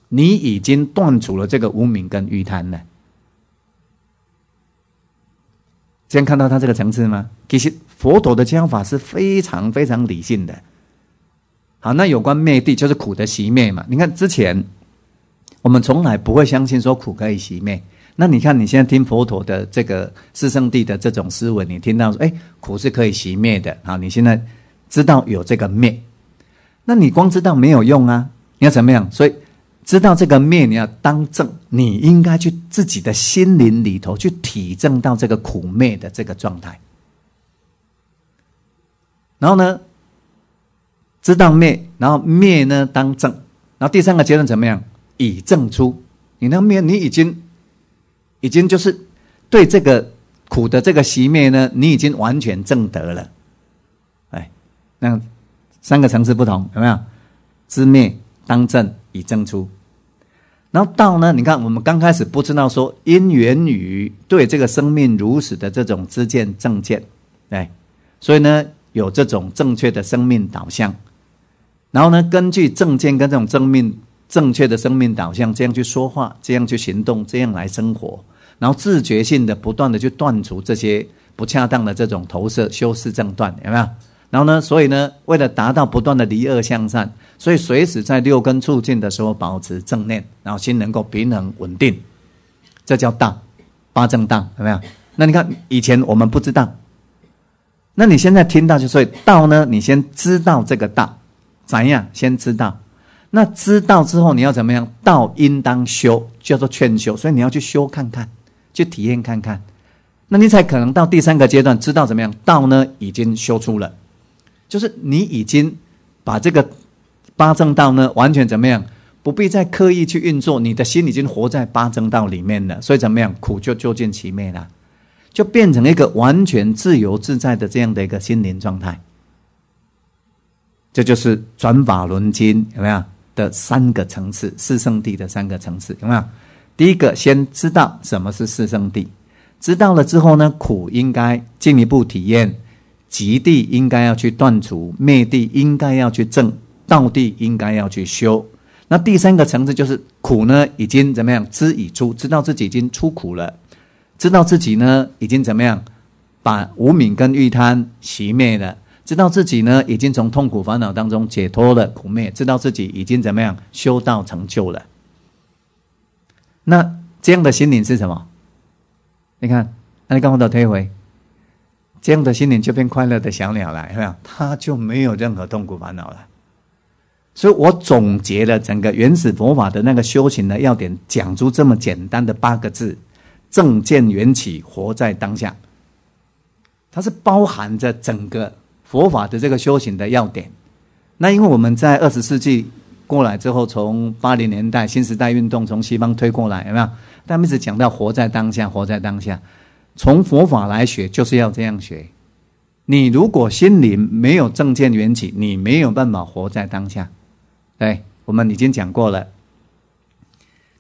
你已经断除了这个无名跟欲贪了。先看到他这个层次吗？其实佛陀的教法是非常非常理性的。好，那有关灭地就是苦的熄灭嘛？你看之前。我们从来不会相信说苦可以熄灭。那你看你现在听佛陀的这个四圣地的这种思维，你听到说，哎，苦是可以熄灭的。好，你现在知道有这个灭，那你光知道没有用啊！你要怎么样？所以知道这个灭，你要当正，你应该去自己的心灵里头去体证到这个苦灭的这个状态。然后呢，知道灭，然后灭呢当正，然后第三个阶段怎么样？以证出，你那灭你已经，已经就是对这个苦的这个熄灭呢，你已经完全证得了。哎，那三个层次不同，有没有？知灭当证已证出，然后道呢？你看我们刚开始不知道说因缘于对这个生命如此的这种知见正见，哎，所以呢有这种正确的生命导向，然后呢根据正见跟这种正命。正确的生命导向，这样去说话，这样去行动，这样来生活，然后自觉性的不断的去断除这些不恰当的这种投射，修饰正断，有没有？然后呢，所以呢，为了达到不断的离恶向善，所以随时在六根促进的时候保持正念，然后心能够平衡稳定，这叫道，八正道，有没有？那你看以前我们不知道，那你现在听到就所以道呢，你先知道这个道怎样，先知道。那知道之后你要怎么样？道应当修，叫做劝修，所以你要去修看看，去体验看看，那你才可能到第三个阶段，知道怎么样？道呢已经修出了，就是你已经把这个八正道呢完全怎么样？不必再刻意去运作，你的心已经活在八正道里面了，所以怎么样？苦就究竟其灭了，就变成一个完全自由自在的这样的一个心灵状态。这就是转法轮经，有没有？的三个层次，四圣地的三个层次有没有？第一个，先知道什么是四圣地，知道了之后呢，苦应该进一步体验，极地应该要去断除，灭地应该要去正，道地应该要去修。那第三个层次就是苦呢，已经怎么样？知已出，知道自己已经出苦了，知道自己呢，已经怎么样？把无名跟欲贪熄灭了。知道自己呢，已经从痛苦烦恼当中解脱了苦灭，知道自己已经怎么样修道成就了。那这样的心灵是什么？你看，那你刚刚的推回，这样的心灵就变快乐的小鸟了，有没有？它就没有任何痛苦烦恼了。所以我总结了整个原始佛法的那个修行的要点，讲出这么简单的八个字：正见缘起，活在当下。它是包含着整个。佛法的这个修行的要点，那因为我们在二十世纪过来之后，从八零年代新时代运动从西方推过来，有没有？他们一直讲到活在当下，活在当下。从佛法来学，就是要这样学。你如果心灵没有正见缘起，你没有办法活在当下。对，我们已经讲过了。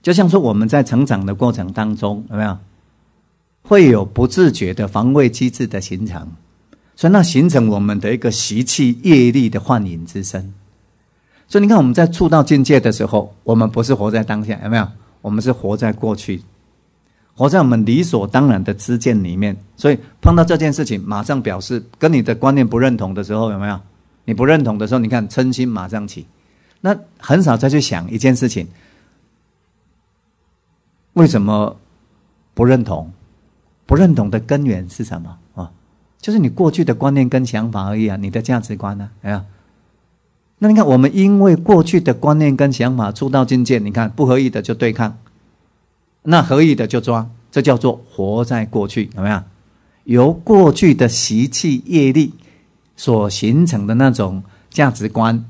就像说我们在成长的过程当中，有没有会有不自觉的防卫机制的形成？所以那形成我们的一个习气业力的幻影之身。所以你看我们在触到境界的时候，我们不是活在当下，有没有？我们是活在过去。活在我们理所当然的知见里面，所以碰到这件事情，马上表示跟你的观念不认同的时候，有没有？你不认同的时候，你看嗔心马上起，那很少再去想一件事情，为什么不认同？不认同的根源是什么啊？就是你过去的观念跟想法而已啊，你的价值观呢？没有，那你看我们因为过去的观念跟想法触到境界，你看不合意的就对抗。那合意的就抓，这叫做活在过去，有没有？由过去的习气业力所形成的那种价值观、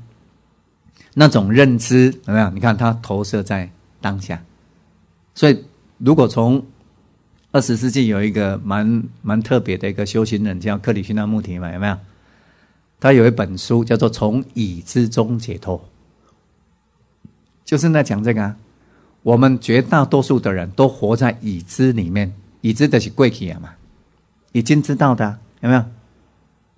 那种认知，有没有？你看它投射在当下。所以，如果从二十世纪有一个蛮蛮特别的一个修行人叫克里希那穆提嘛，有没有？他有一本书叫做《从已知中解脱》，就是在讲这个。啊。我们绝大多数的人都活在已知里面，已知的是过去啊嘛，已经知道的有没有？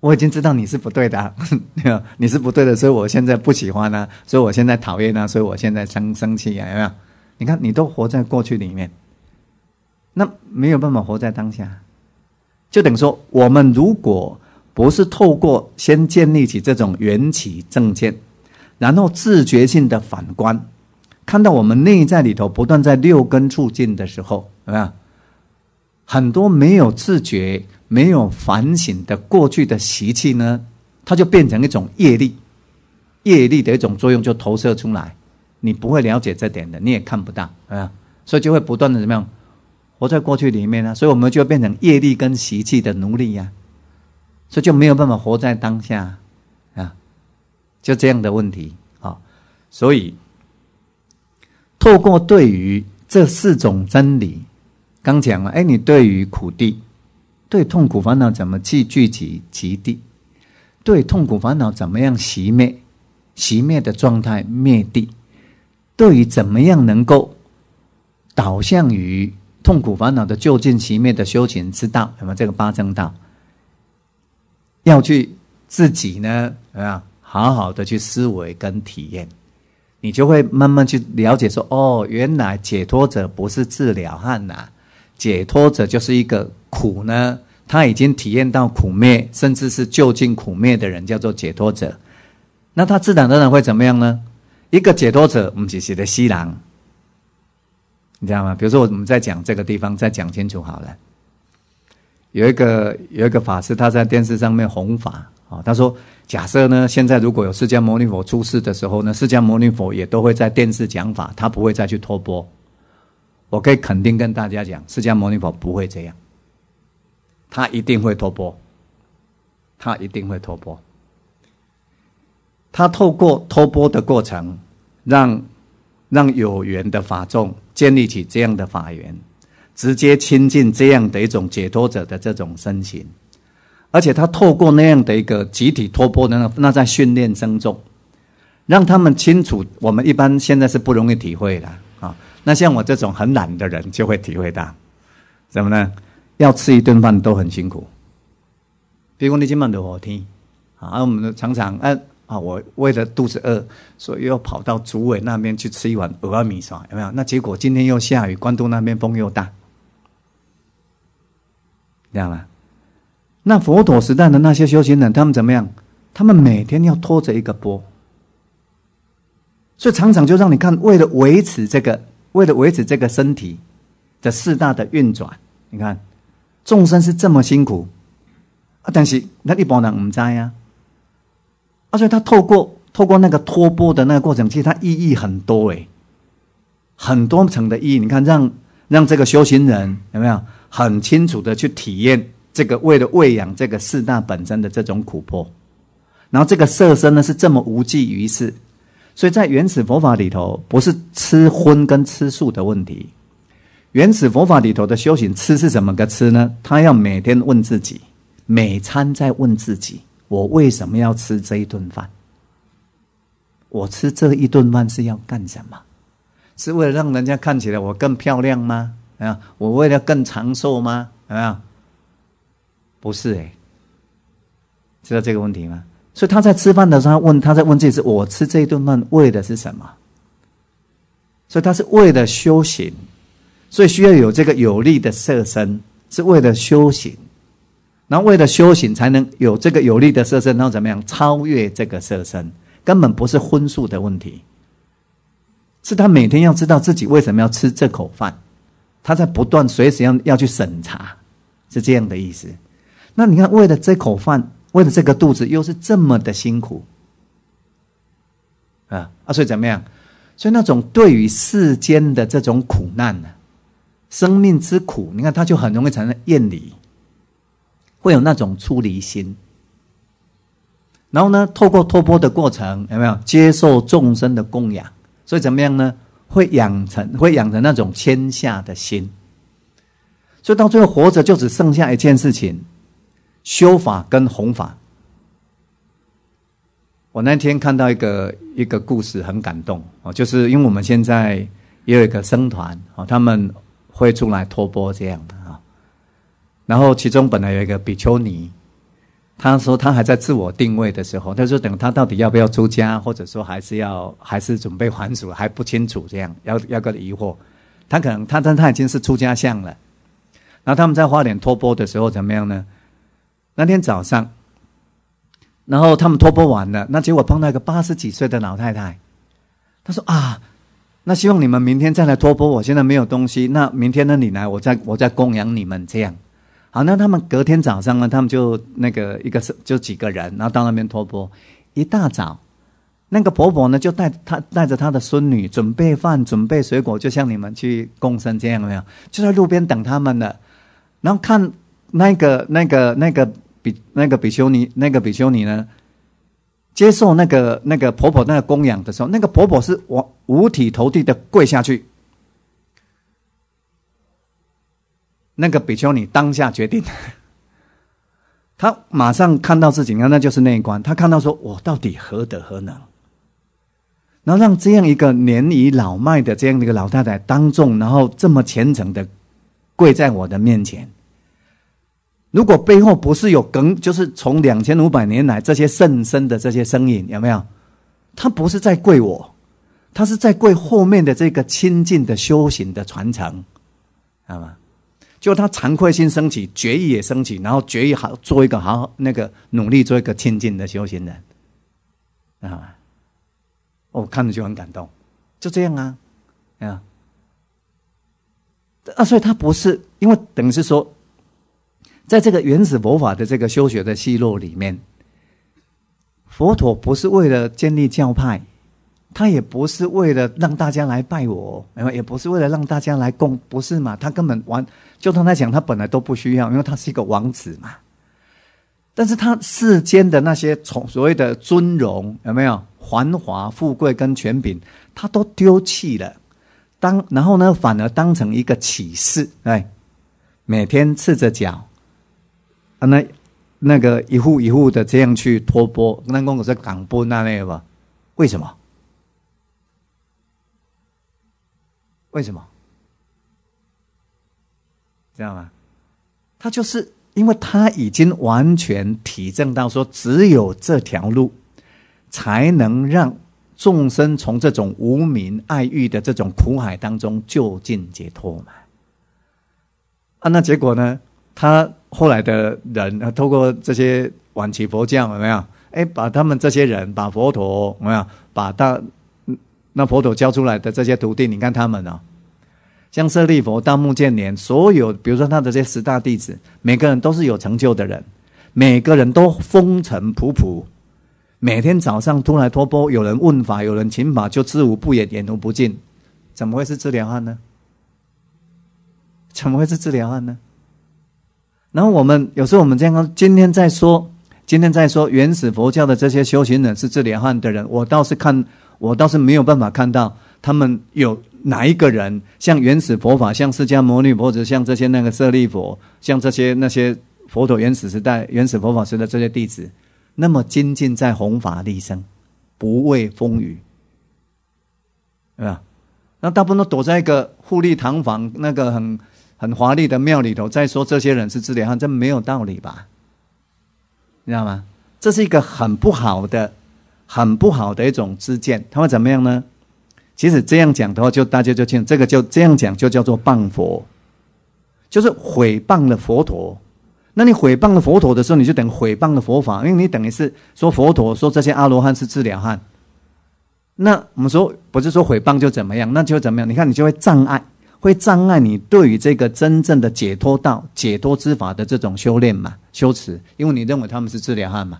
我已经知道你是不对的，你是不对的，所以我现在不喜欢呢，所以我现在讨厌呢，所以我现在生生气啊，有没有？你看，你都活在过去里面，那没有办法活在当下，就等于说，我们如果不是透过先建立起这种缘起正见，然后自觉性的反观。看到我们内在里头不断在六根促进的时候，有没有很多没有自觉、没有反省的过去的习气呢？它就变成一种业力，业力的一种作用就投射出来。你不会了解这点的，你也看不到啊，所以就会不断的怎么样活在过去里面呢？所以我们就变成业力跟习气的奴隶呀，所以就没有办法活在当下啊，就这样的问题啊，所以。透过对于这四种真理，刚讲了，哎，你对于苦地，对痛苦烦恼怎么去聚集极地？对痛苦烦恼怎么样熄灭？熄灭的状态灭地？对于怎么样能够导向于痛苦烦恼的就近熄灭的修行之道？什么这个八正道？要去自己呢？啊，好好的去思维跟体验。你就会慢慢去了解，说哦，原来解脱者不是治疗汉呐，解脱者就是一个苦呢，他已经体验到苦灭，甚至是就近苦灭的人，叫做解脱者。那他自然而然会怎么样呢？一个解脱者，我们只写的西郎，你知道吗？比如说我们在讲这个地方，再讲清楚好了。有一个有一个法师，他在电视上面弘法啊，他说。假设呢，现在如果有释迦牟尼佛出世的时候呢，释迦牟尼佛也都会在电视讲法，他不会再去托钵。我可以肯定跟大家讲，释迦牟尼佛不会这样，他一定会托钵，他一定会托钵。他透过托钵的过程，让让有缘的法众建立起这样的法缘，直接亲近这样的一种解脱者的这种身形。而且他透过那样的一个集体托钵的那那在训练僧众，让他们清楚，我们一般现在是不容易体会的啊。那像我这种很懒的人就会体会到，怎么呢？要吃一顿饭都很辛苦。比如你今晚的我听啊，我们常常啊啊，我为了肚子饿，所以又跑到竹尾那边去吃一碗鹅阿米刷，有没有？那结果今天又下雨，关东那边风又大，这样吗？那佛陀时代的那些修行人，他们怎么样？他们每天要拖着一个钵，所以常常就让你看，为了维持这个，为了维持这个身体的四大的运转，你看众生是这么辛苦啊！但是那一般人唔知呀，而且他透过透过那个托钵的那个过程，其实它意义很多诶，很多层的意义。你看，让让这个修行人有没有很清楚的去体验？这个为了喂养这个四大本身的这种苦迫，然后这个色身呢是这么无济于事，所以在原始佛法里头，不是吃荤跟吃素的问题，原始佛法里头的修行，吃是怎么个吃呢？他要每天问自己，每餐在问自己：我为什么要吃这一顿饭？我吃这一顿饭是要干什么？是为了让人家看起来我更漂亮吗？啊，我为了更长寿吗？啊，不是哎，知道这个问题吗？所以他在吃饭的时候问，他在问自己：是我吃这一顿饭为的是什么？所以他是为了修行，所以需要有这个有力的色身，是为了修行。然后为了修行，才能有这个有力的色身，然后怎么样超越这个色身？根本不是荤素的问题，是他每天要知道自己为什么要吃这口饭，他在不断随时要要去审查，是这样的意思。那你看，为了这口饭，为了这个肚子，又是这么的辛苦啊啊！所以怎么样？所以那种对于世间的这种苦难呢，生命之苦，你看他就很容易产生厌离，会有那种出离心。然后呢，透过托钵的过程，有没有接受众生的供养？所以怎么样呢？会养成，会养成那种谦下的心。所以到最后活着就只剩下一件事情：修法跟弘法。我那天看到一个一个故事，很感动哦，就是因为我们现在也有一个僧团哦，他们会出来托钵这样的啊。然后其中本来有一个比丘尼。他说他还在自我定位的时候，他说等他到底要不要出家，或者说还是要还是准备还俗还不清楚，这样要 要个疑惑。他可能他但他已经是出家相了。然后他们在花莲托钵的时候怎么样呢？那天早上，然后他们托钵完了，那结果碰到一个八十几岁的老太太。他说啊，那希望你们明天再来托钵，我现在没有东西，那明天呢你来，我再我再供养你们这样。好，那他们隔天早上呢，他们就那个一个是就几个人，然后到那边托钵。一大早，那个婆婆呢就带她带着她的孙女准备饭、准备水果，就像你们去供生这样没有？就在路边等他们的。然后看那个那个那个比那个比丘尼那个比丘尼呢，接受那个那个婆婆那个供养的时候，那个婆婆是我五体投地的跪下去。那个比丘尼当下决定，他马上看到自己，那那就是那一关。他看到说：“我到底何德何能？”然后让这样一个年已老迈的这样的一个老太太当众，然后这么虔诚的跪在我的面前。如果背后不是有梗，就是从两千五百年来这些圣僧的这些声音，有没有？他不是在跪我，他是在跪后面的这个亲近的修行的传承，知道吗？就他惭愧心升起，决意也升起，然后决意好做一个好那个努力做一个亲近的修行人，啊，我看着就很感动，就这样啊，啊，啊，所以他不是因为等于是说，在这个原始佛法的这个修学的系络里面，佛陀不是为了建立教派。他也不是为了让大家来拜我，也不是为了让大家来供，不是嘛？他根本完，就他讲，他本来都不需要，因为他是一个王子嘛。但是他世间的那些从所谓的尊荣，有没有繁华富贵跟权柄，他都丢弃了。当然后呢，反而当成一个启示，哎，每天赤着脚，啊，那那个一户一户的这样去托钵，那公我是港波那类吧？为什么？为什么？知道吗？他就是因为他已经完全体证到说，只有这条路，才能让众生从这种无名爱欲的这种苦海当中就近解脱嘛。啊，那结果呢？他后来的人啊，透过这些晚期佛教有没有？哎，把他们这些人，把佛陀有没有？把大那佛陀教出来的这些徒弟，你看他们呢？像舍利佛、大目犍连，所有比如说他的这十大弟子，每个人都是有成就的人，每个人都风尘仆仆，每天早上突来托钵，有人问法，有人请法，就知无不言，言无不尽，怎么会是治疗汉呢？怎么会是治疗汉呢？然后我们有时候我们这样，今天在说，今天在说原始佛教的这些修行人是治疗汉的人，我倒是看，我倒是没有办法看到。他们有哪一个人像原始佛法，像释迦牟尼佛，或者像这些那个舍利佛，像这些那些佛陀原始时代、原始佛法时的这些弟子，那么精进在弘法利生，不畏风雨，对吧？那大部分都躲在一个富丽堂皇、那个很很华丽的庙里头，再说这些人是自了汉，这没有道理吧？你知道吗？这是一个很不好的、很不好的一种知见。他会怎么样呢？其实这样讲的话，就大家就清，这个就这样讲就叫做谤佛，就是毁谤了佛陀。那你毁谤了佛陀的时候，你就等于毁谤了佛法，因为你等于是说佛陀说这些阿罗汉是治疗汉。那我们说不是说毁谤就怎么样，那就怎么样？你看你就会障碍，会障碍你对于这个真正的解脱道、解脱之法的这种修炼嘛、修持，因为你认为他们是治疗汉嘛。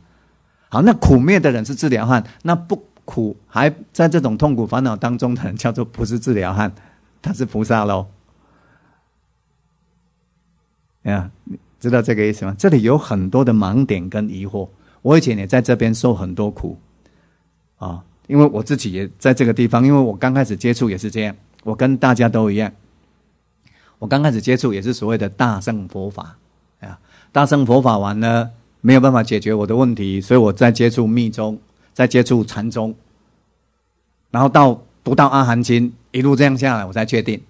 好，那苦灭的人是治疗汉，那不苦还在这种痛苦烦恼当中的人叫做不是治疗汉，他是菩萨喽。呀，知道这个意思吗？这里有很多的盲点跟疑惑，我以前也在这边受很多苦啊。因为我自己也在这个地方，因为我刚开始接触也是这样，我跟大家都一样。我刚开始接触也是所谓的大乘佛法，啊，大乘佛法完了没有办法解决我的问题，所以我在接触密宗，在接触禅宗，然后到读到阿含经，一路这样下来，我才确定。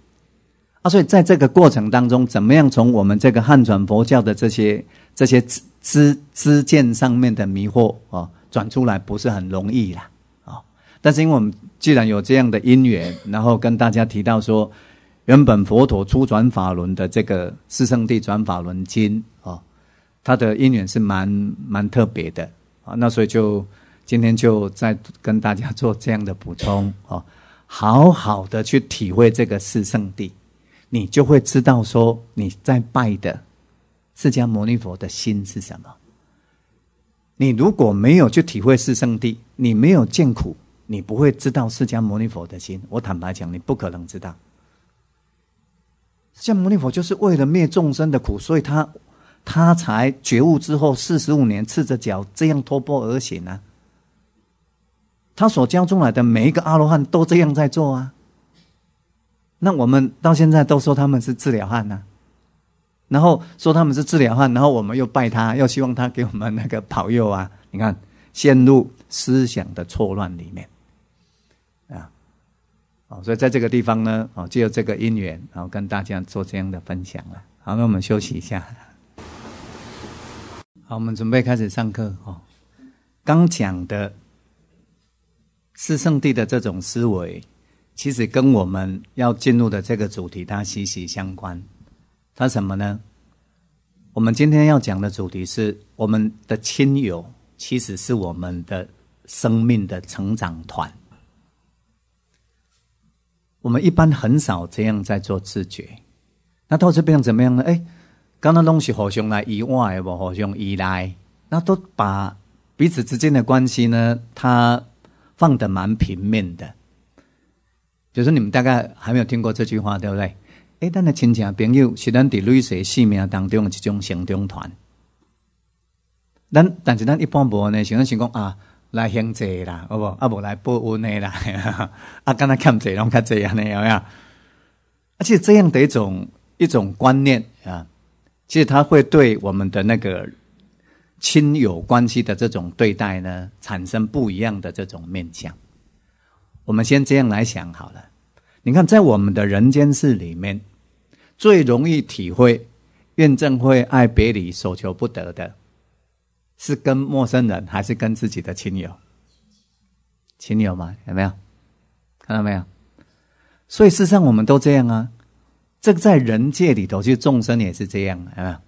啊，所以在这个过程当中，怎么样从我们这个汉传佛教的这些这些知知知见上面的迷惑啊，转出来不是很容易啦啊。但是因为我们既然有这样的因缘，然后跟大家提到说，原本佛陀初转法轮的这个《四圣谛转法轮经》啊，它的因缘是蛮蛮特别的啊，那所以就今天就再跟大家做这样的补充哦，好好的去体会这个四圣谛，你就会知道说你在拜的释迦牟尼佛的心是什么。你如果没有去体会四圣谛，你没有见苦。你不会知道释迦牟尼佛的心，我坦白讲，你不可能知道。释迦牟尼佛就是为了灭众生的苦，所以他他才觉悟之后四十五年赤着脚这样托钵而行啊。他所教出来的每一个阿罗汉都这样在做啊。那我们到现在都说他们是治疗汉呢，然后说他们是治疗汉，然后我们又拜他，又希望他给我们那个保佑啊。你看，陷入思想的错乱里面啊。哦，所以在这个地方呢，哦，就有这个因缘，然后跟大家做这样的分享了。好，那我们休息一下。好，我们准备开始上课。哦，刚讲的四圣地的这种思维，其实跟我们要进入的这个主题它息息相关。它什么呢？我们今天要讲的主题是我们的亲友，其实是我们的生命的成长团。我们一般很少这样在做自觉，那到这边怎么样呢？哎，刚刚东西互相来依赖不？互相依赖，那都把彼此之间的关系呢，它放的蛮平面的。就是你们大概还没有听过这句话，对不对？哎，咱的亲戚朋友是咱伫类似生命当中的一种成长团。咱但是咱一般无呢，想想讲啊。来行济啦，好不？啊，无来报恩的啦，啊，刚才欠济拢较济安尼有没有？而且这样的一种一种观念啊，其实它会对我们的那个亲友关系的这种对待呢，产生不一样的这种面相。我们先这样来想好了。你看，在我们的人间世里面，最容易体会怨憎会、爱别离、所求不得的。是跟陌生人还是跟自己的亲友？亲友吗？有没有看到没有？所以事实上我们都这样啊。这个在人界里头，其实众生也是这样啊，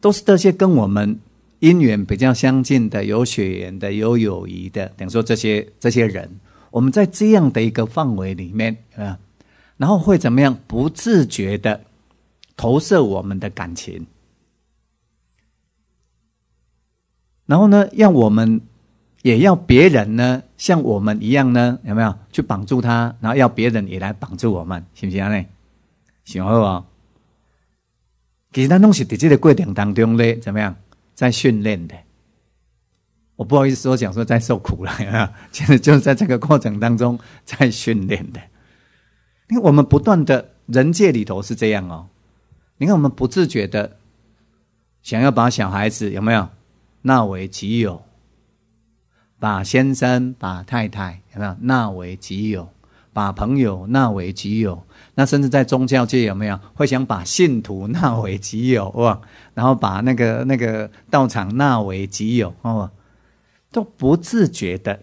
都是这些跟我们姻缘比较相近的、有血缘的、有友谊的，等于说这些这些人，我们在这样的一个范围里面啊，然后会怎么样？不自觉的投射我们的感情。然后呢，要我们也要别人呢，像我们一样呢，有没有去绑住他？然后要别人也来绑住我们，行不行呢？行好啊。其实咱东西在这个过程当中呢，怎么样，在训练的。我不好意思说讲说在受苦了啊，其 实就是在这个过程当中在训练的。因为我们不断的人界里头是这样哦，你看我们不自觉的想要把小孩子有没有？纳为己有，把先生把太太有没有？纳为己有，把朋友纳为己有，那甚至在宗教界有没有会想把信徒纳为己有哇，然后把那个那个道场纳为己有哦，都不自觉的。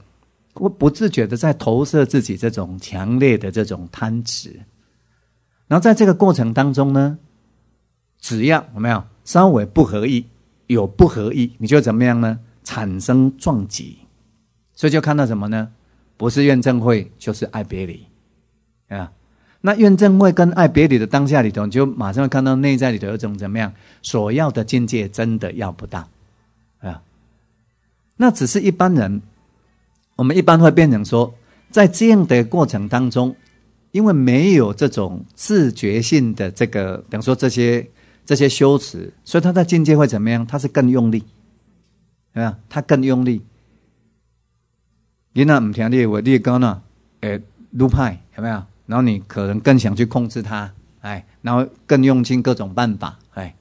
我不自觉的在投射自己这种强烈的这种贪执，然后在这个过程当中呢，只要有没有稍微不合意，有不合意，你就怎么样呢？产生撞击，所以就看到什么呢？不是怨憎会，就是爱别离啊。那怨憎会跟爱别离的当下里头，你就马上会看到内在里头有种怎么样？所要的境界真的要不到啊。那只是一般人。我们一般会变成说，在这样的过程当中，因为没有这种自觉性的这个，等于说这些这些修持，所以他在境界会怎么样？他是更用力，对吧？他更用力。你那唔听你我你讲呢？诶，路派有没有？然后你可能更想去控制他，哎，然后更用尽各种办法，哎，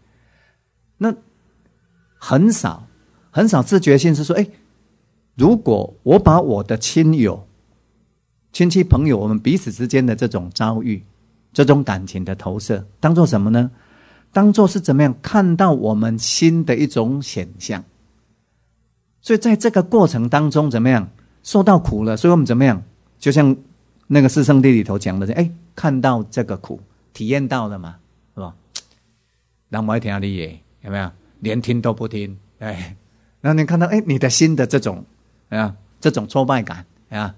那很少很少自觉性是说，哎。如果我把我的亲友、亲戚朋友，我们彼此之间的这种遭遇、这种感情的投射，当做什么呢？当做是怎么样看到我们心的一种显象。所以在这个过程当中，怎么样受到苦了？所以我们怎么样？就像那个四圣地里头讲的是，哎，看到这个苦，体验到了嘛，是吧？让我听你耶有没有？连听都不听，哎，然后你看到，哎，你的心的这种。啊，这种挫败感啊！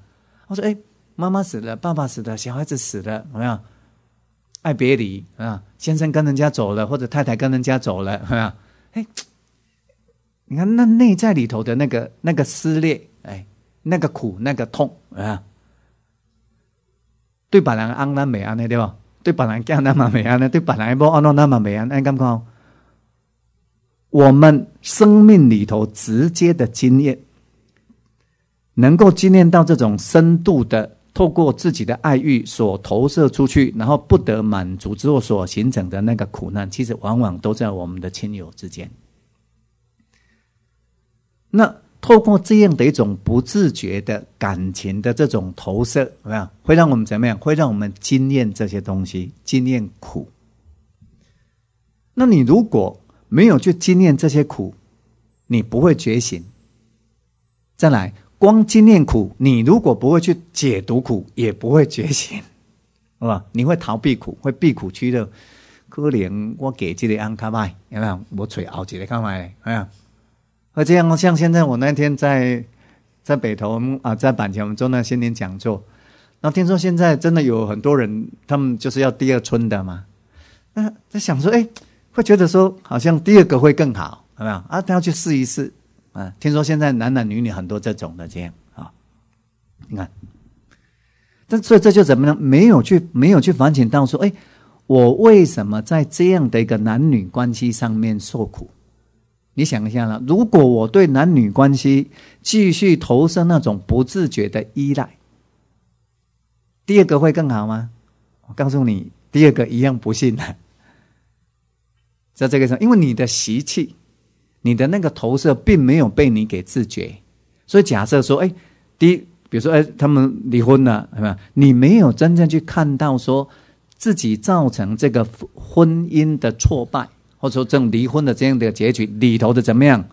我说，哎，妈妈死了，爸爸死了，小孩子死了，有没有？爱别离啊！先生跟人家走了，或者太太跟人家走了，有没有？哎，你看那内在里头的那个那个撕裂，哎，那个苦，那个痛啊！对别人安那美安的对吧？对别人讲那么美安的，对别人不安那么美安，你感觉？我们生命里头直接的经验。能够经验到这种深度的，透过自己的爱欲所投射出去，然后不得满足之后所形成的那个苦难，其实往往都在我们的亲友之间。那透过这样的一种不自觉的感情的这种投射，怎么样？会让我们怎么样？会让我们经验这些东西，经验苦。那你如果没有去经验这些苦，你不会觉醒。再来。光经验苦，你如果不会去解读苦，也不会觉醒，是吧？你会逃避苦，会避苦趋乐。可怜我给这个安卡麦，有没有？我嘴熬几个卡麦，有没有，而这样像现在我那天在在北投啊，在板桥我们做那新年讲座，然后听说现在真的有很多人，他们就是要第二春的嘛。那在想说，哎，会觉得说好像第二个会更好，有没有？啊，他要去试一试。啊，听说现在男男女女很多这种的这样啊，你看，但所以这就怎么样？没有去没有去反省到说，哎，我为什么在这样的一个男女关系上面受苦？你想一下呢？如果我对男女关系继续投射那种不自觉的依赖，第二个会更好吗？我告诉你，第二个一样不幸的，在这个上，因为你的习气。你的那个投射并没有被你给自觉，所以假设说，哎，第一，比如说，哎，他们离婚了，是吧？你没有真正去看到说自己造成这个婚姻的挫败，或者说这种离婚的这样的结局里头的怎么样？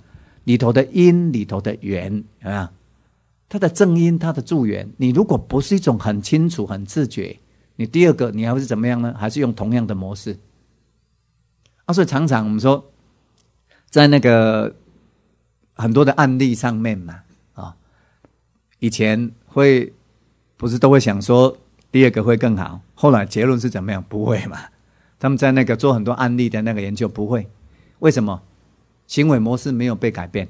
里头的因，里头的缘，啊，它的正因，它的助缘。你如果不是一种很清楚、很自觉，你第二个你还会是怎么样呢？还是用同样的模式？啊，所以常常我们说。在那个很多的案例上面嘛，啊，以前会不是都会想说第二个会更好，后来结论是怎么样？不会嘛？他们在那个做很多案例的那个研究不会，为什么？行为模式没有被改变，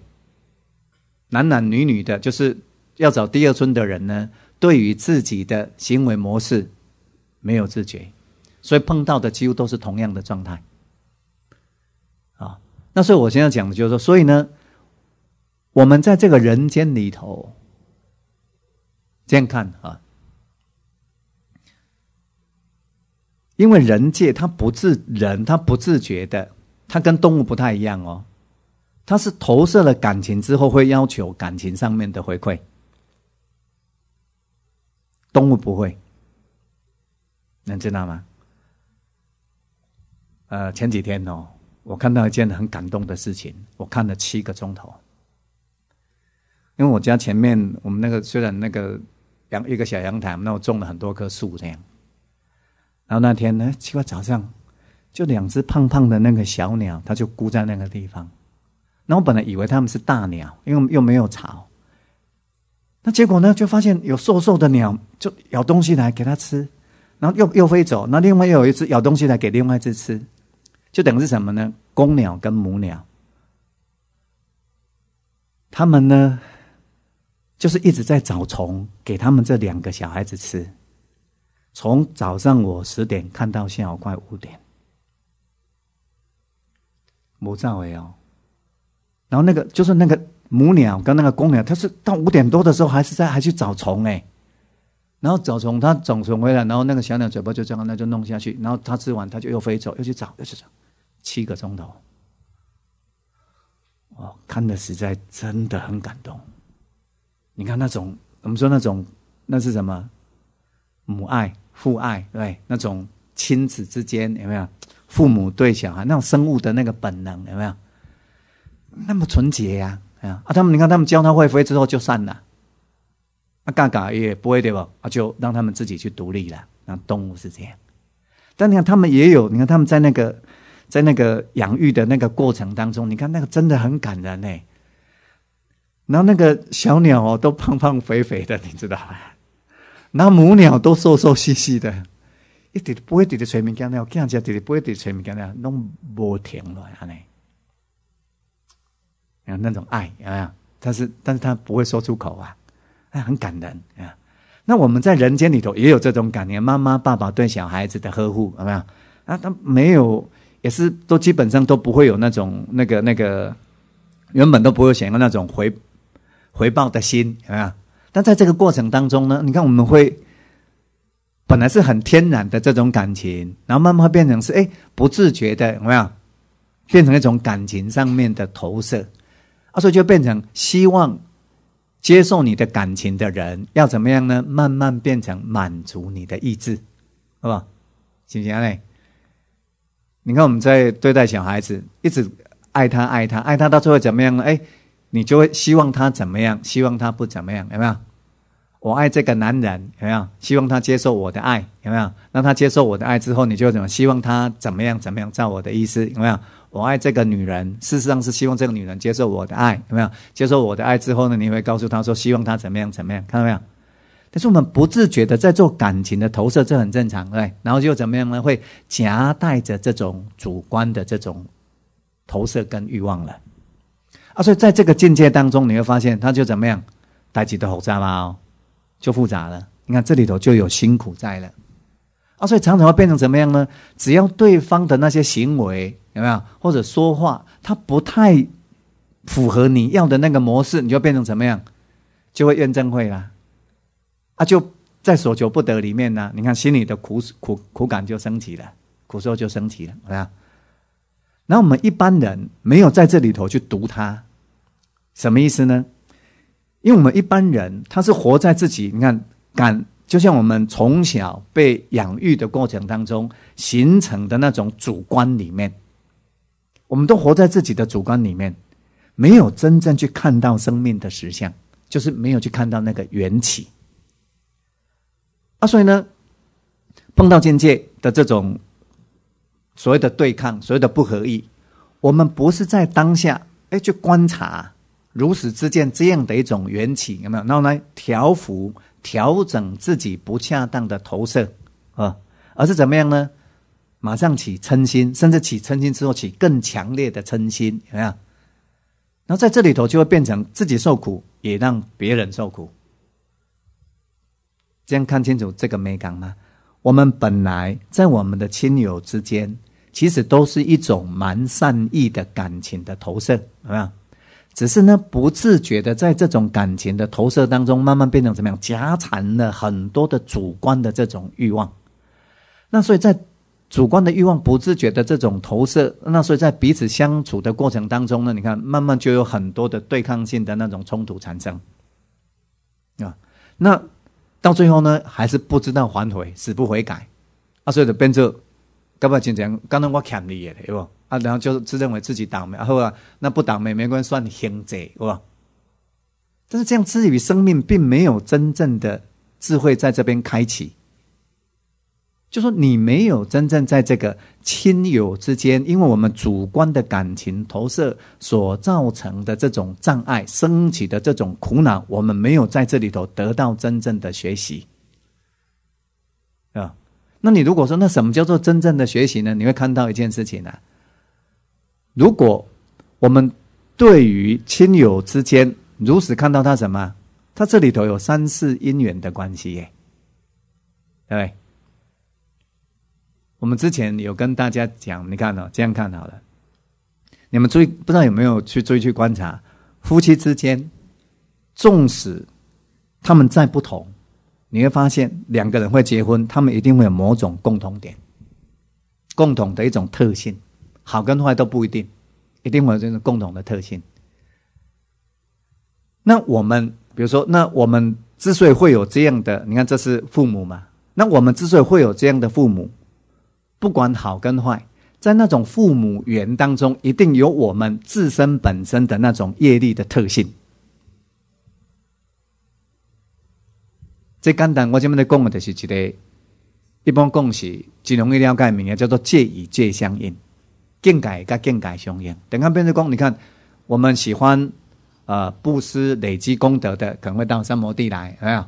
男男女女的，就是要找第二春的人呢，对于自己的行为模式没有自觉，所以碰到的几乎都是同样的状态。啊那所以我现在讲的就是说，所以呢，我们在这个人间里头，这样看啊，因为人界它不自人，它不自觉的，它跟动物不太一样哦，它是投射了感情之后会要求感情上面的回馈，动物不会，能知道吗？呃，前几天哦，我看到一件很感动的事情，我看了七个钟头。因为我家前面，我们那个虽然那个阳一个小阳台，那我种了很多棵树这样。然后那天呢，奇怪早上就两只胖胖的那个小鸟，它就孤在那个地方。那我本来以为它们是大鸟，因为又没有巢。那结果呢，就发现有瘦瘦的鸟就咬东西来给它吃，然后又又飞走。那另外又有一只咬东西来给另外一只吃，就等于是什么呢？公鸟跟母鸟，它们呢？就是一直在找虫给他们这两个小孩子吃，从早上我十点看到下午快五点，母照尾哦。然后那个就是那个母鸟跟那个公鸟，它是到五点多的时候还是在还去找虫哎。然后找虫，它找虫回来，然后那个小鸟嘴巴就这样，那就弄下去。然后它吃完，它就又飞走，又去找，又去找，七个钟头。哦，看的实在真的很感动。你看那种，我们说那种，那是什么？母爱、父爱，对，那种亲子之间有没有？父母对小孩那种生物的那个本能有没有？那么纯洁呀，啊，他们你看他们教他会飞之后就散了，啊，嘎嘎也不会对吧？啊，就让他们自己去独立了。那动物是这样，但你看他们也有，你看他们在那个在那个养育的那个过程当中，你看那个真的很感人呢。然后那个小鸟哦，都胖胖肥肥的，你知道吧？那母鸟都瘦瘦细细的，一点都不会滴的催眠干了，看起来滴的不会滴催眠干了，弄不停了安尼。有那种爱有没有？但是但是他不会说出口啊，哎，很感人啊。那我们在人间里头也有这种感念，妈妈爸爸对小孩子的呵护有没有？啊，他没有，也是都基本上都不会有那种那个那个，原本都不会想要那种回。回报的心有没有？但在这个过程当中呢，你看我们会本来是很天然的这种感情，然后慢慢变成是哎不自觉的有没有？变成一种感情上面的投射，啊，所以就变成希望接受你的感情的人要怎么样呢？慢慢变成满足你的意志，好不好？行不行嘞？你看我们在对待小孩子，一直爱他爱他爱他，到最后怎么样呢？哎。你就会希望他怎么样？希望他不怎么样？有没有？我爱这个男人，有没有？希望他接受我的爱，有没有？让他接受我的爱之后，你就怎么？希望他怎么样？怎么样？照我的意思，有没有？我爱这个女人，事实上是希望这个女人接受我的爱，有没有？接受我的爱之后呢？你会告诉他说，希望他怎么样？怎么样？看到没有？但是我们不自觉的在做感情的投射，这很正常，对。然后就怎么样呢？会夹带着这种主观的这种投射跟欲望了。啊，所以在这个境界当中，你会发现，他就怎么样，带几的复杂嘛，就复杂了。你看这里头就有辛苦在了。啊，所以常常会变成怎么样呢？只要对方的那些行为有没有，或者说话，他不太符合你要的那个模式，你就变成怎么样，就会怨憎会啦。啊，就在所求不得里面呢，你看心里的苦苦苦感就升起了，苦受就升起了，啊。那我们一般人没有在这里头去读它。什么意思呢？因为我们一般人他是活在自己，你看感，就像我们从小被养育的过程当中形成的那种主观里面，我们都活在自己的主观里面，没有真正去看到生命的实相，就是没有去看到那个缘起。啊，所以呢，碰到境界的这种所谓的对抗，所谓的不合意，我们不是在当下哎去观察。如此之见，这样的一种缘起有没有？然后来，调伏、调整自己不恰当的投射啊，而是怎么样呢？马上起嗔心，甚至起嗔心之后起更强烈的嗔心，有没有？然后在这里头就会变成自己受苦，也让别人受苦。这样看清楚这个美感吗？我们本来在我们的亲友之间，其实都是一种蛮善意的感情的投射，有没有？只是呢不自觉的在这种感情的投射当中，慢慢变成怎么样，夹缠了很多的主观的这种欲望。那所以在主观的欲望不自觉的这种投射，那所以在彼此相处的过程当中呢，你看慢慢就有很多的对抗性的那种冲突产生啊。那到最后呢，还是不知道反悔，死不悔改啊，所以就变成，干嘛经常刚刚我欠你的，对不？啊，然后就自认为自己倒霉，好啊，那不倒霉没关系，算兄弟，是吧？但是这样，至于生命并没有真正的智慧在这边开启。就说你没有真正在这个亲友之间，因为我们主观的感情投射所造成的这种障碍升起的这种苦恼，我们没有在这里头得到真正的学习。那你如果说那什么叫做真正的学习呢？你会看到一件事情呢。如果我们对于亲友之间如实看到他什么，他这里头有三世姻缘的关系耶，对？我们之前有跟大家讲，你看哦，这样看好了。你们注意，不知道有没有去注意去观察，夫妻之间，纵使他们再不同，你会发现两个人会结婚，他们一定会有某种共同点，共同的一种特性，好跟坏都不一定，一定会有这种共同的特性。那我们比如说，那我们之所以会有这样的，你看这是父母嘛？那我们之所以会有这样的父母。不管好跟坏，在那种父母缘当中，一定有我们自身本身的那种业力的特性。最简单，我这边在讲的就是一个一般讲是最容易了解名，叫做戒与戒相应，境界跟境界相应。等下变成讲，你看我们喜欢呃布施累积功德的，可能会到三摩地来，有没有？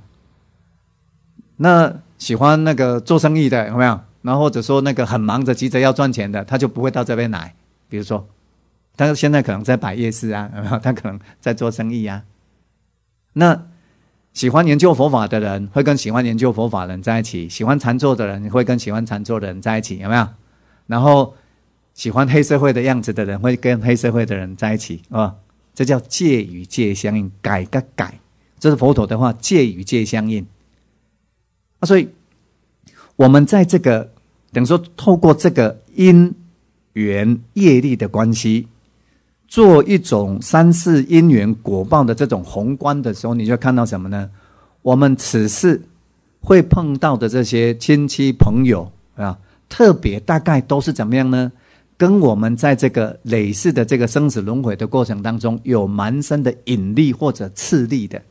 那喜欢那个做生意的，有没有？然后或者说那个很忙着急着要赚钱的，他就不会到这边来。比如说，他现在可能在摆夜市啊，有没有他可能在做生意啊。那喜欢研究佛法的人会跟喜欢研究佛法的人在一起，喜欢禅坐的人会跟喜欢禅坐的人在一起，有没有？然后喜欢黑社会的样子的人会跟黑社会的人在一起，啊，这叫戒与戒相应，改个改，这是佛陀的话，戒与戒相应。啊，所以。我们在这个等于说，透过这个因缘业力的关系，做一种三世因缘果报的这种宏观的时候，你就看到什么呢？我们此世会碰到的这些亲戚朋友啊，特别大概都是怎么样呢？跟我们在这个累世的这个生死轮回的过程当中，有蛮深的引力或者次力的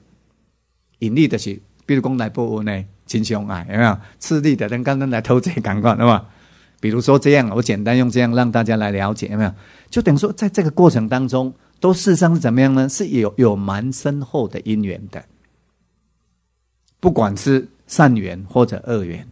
引力的是，比如讲来波呢。亲兄爱有没有吃力的人刚刚来偷这感官，对吧？比如说这样，我简单用这样让大家来了解，有没有？就等于说，在这个过程当中，都事实上是怎么样呢？是有有蛮深厚的因缘的，不管是善缘或者恶缘。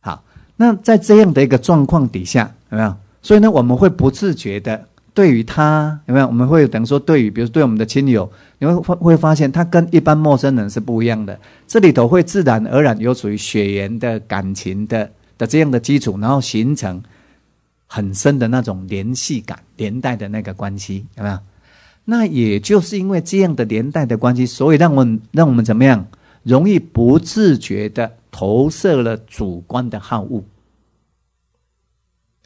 好，那在这样的一个状况底下，有没有？所以呢，我们会不自觉的。对于他有没有？我们会等于说，对于比如对我们的亲友，你会会会发现他跟一般陌生人是不一样的。这里头会自然而然有属于血缘的感情的的这样的基础，然后形成很深的那种联系感、连带的那个关系，有没有？那也就是因为这样的连带的关系，所以让我们让我们怎么样，容易不自觉的投射了主观的好恶。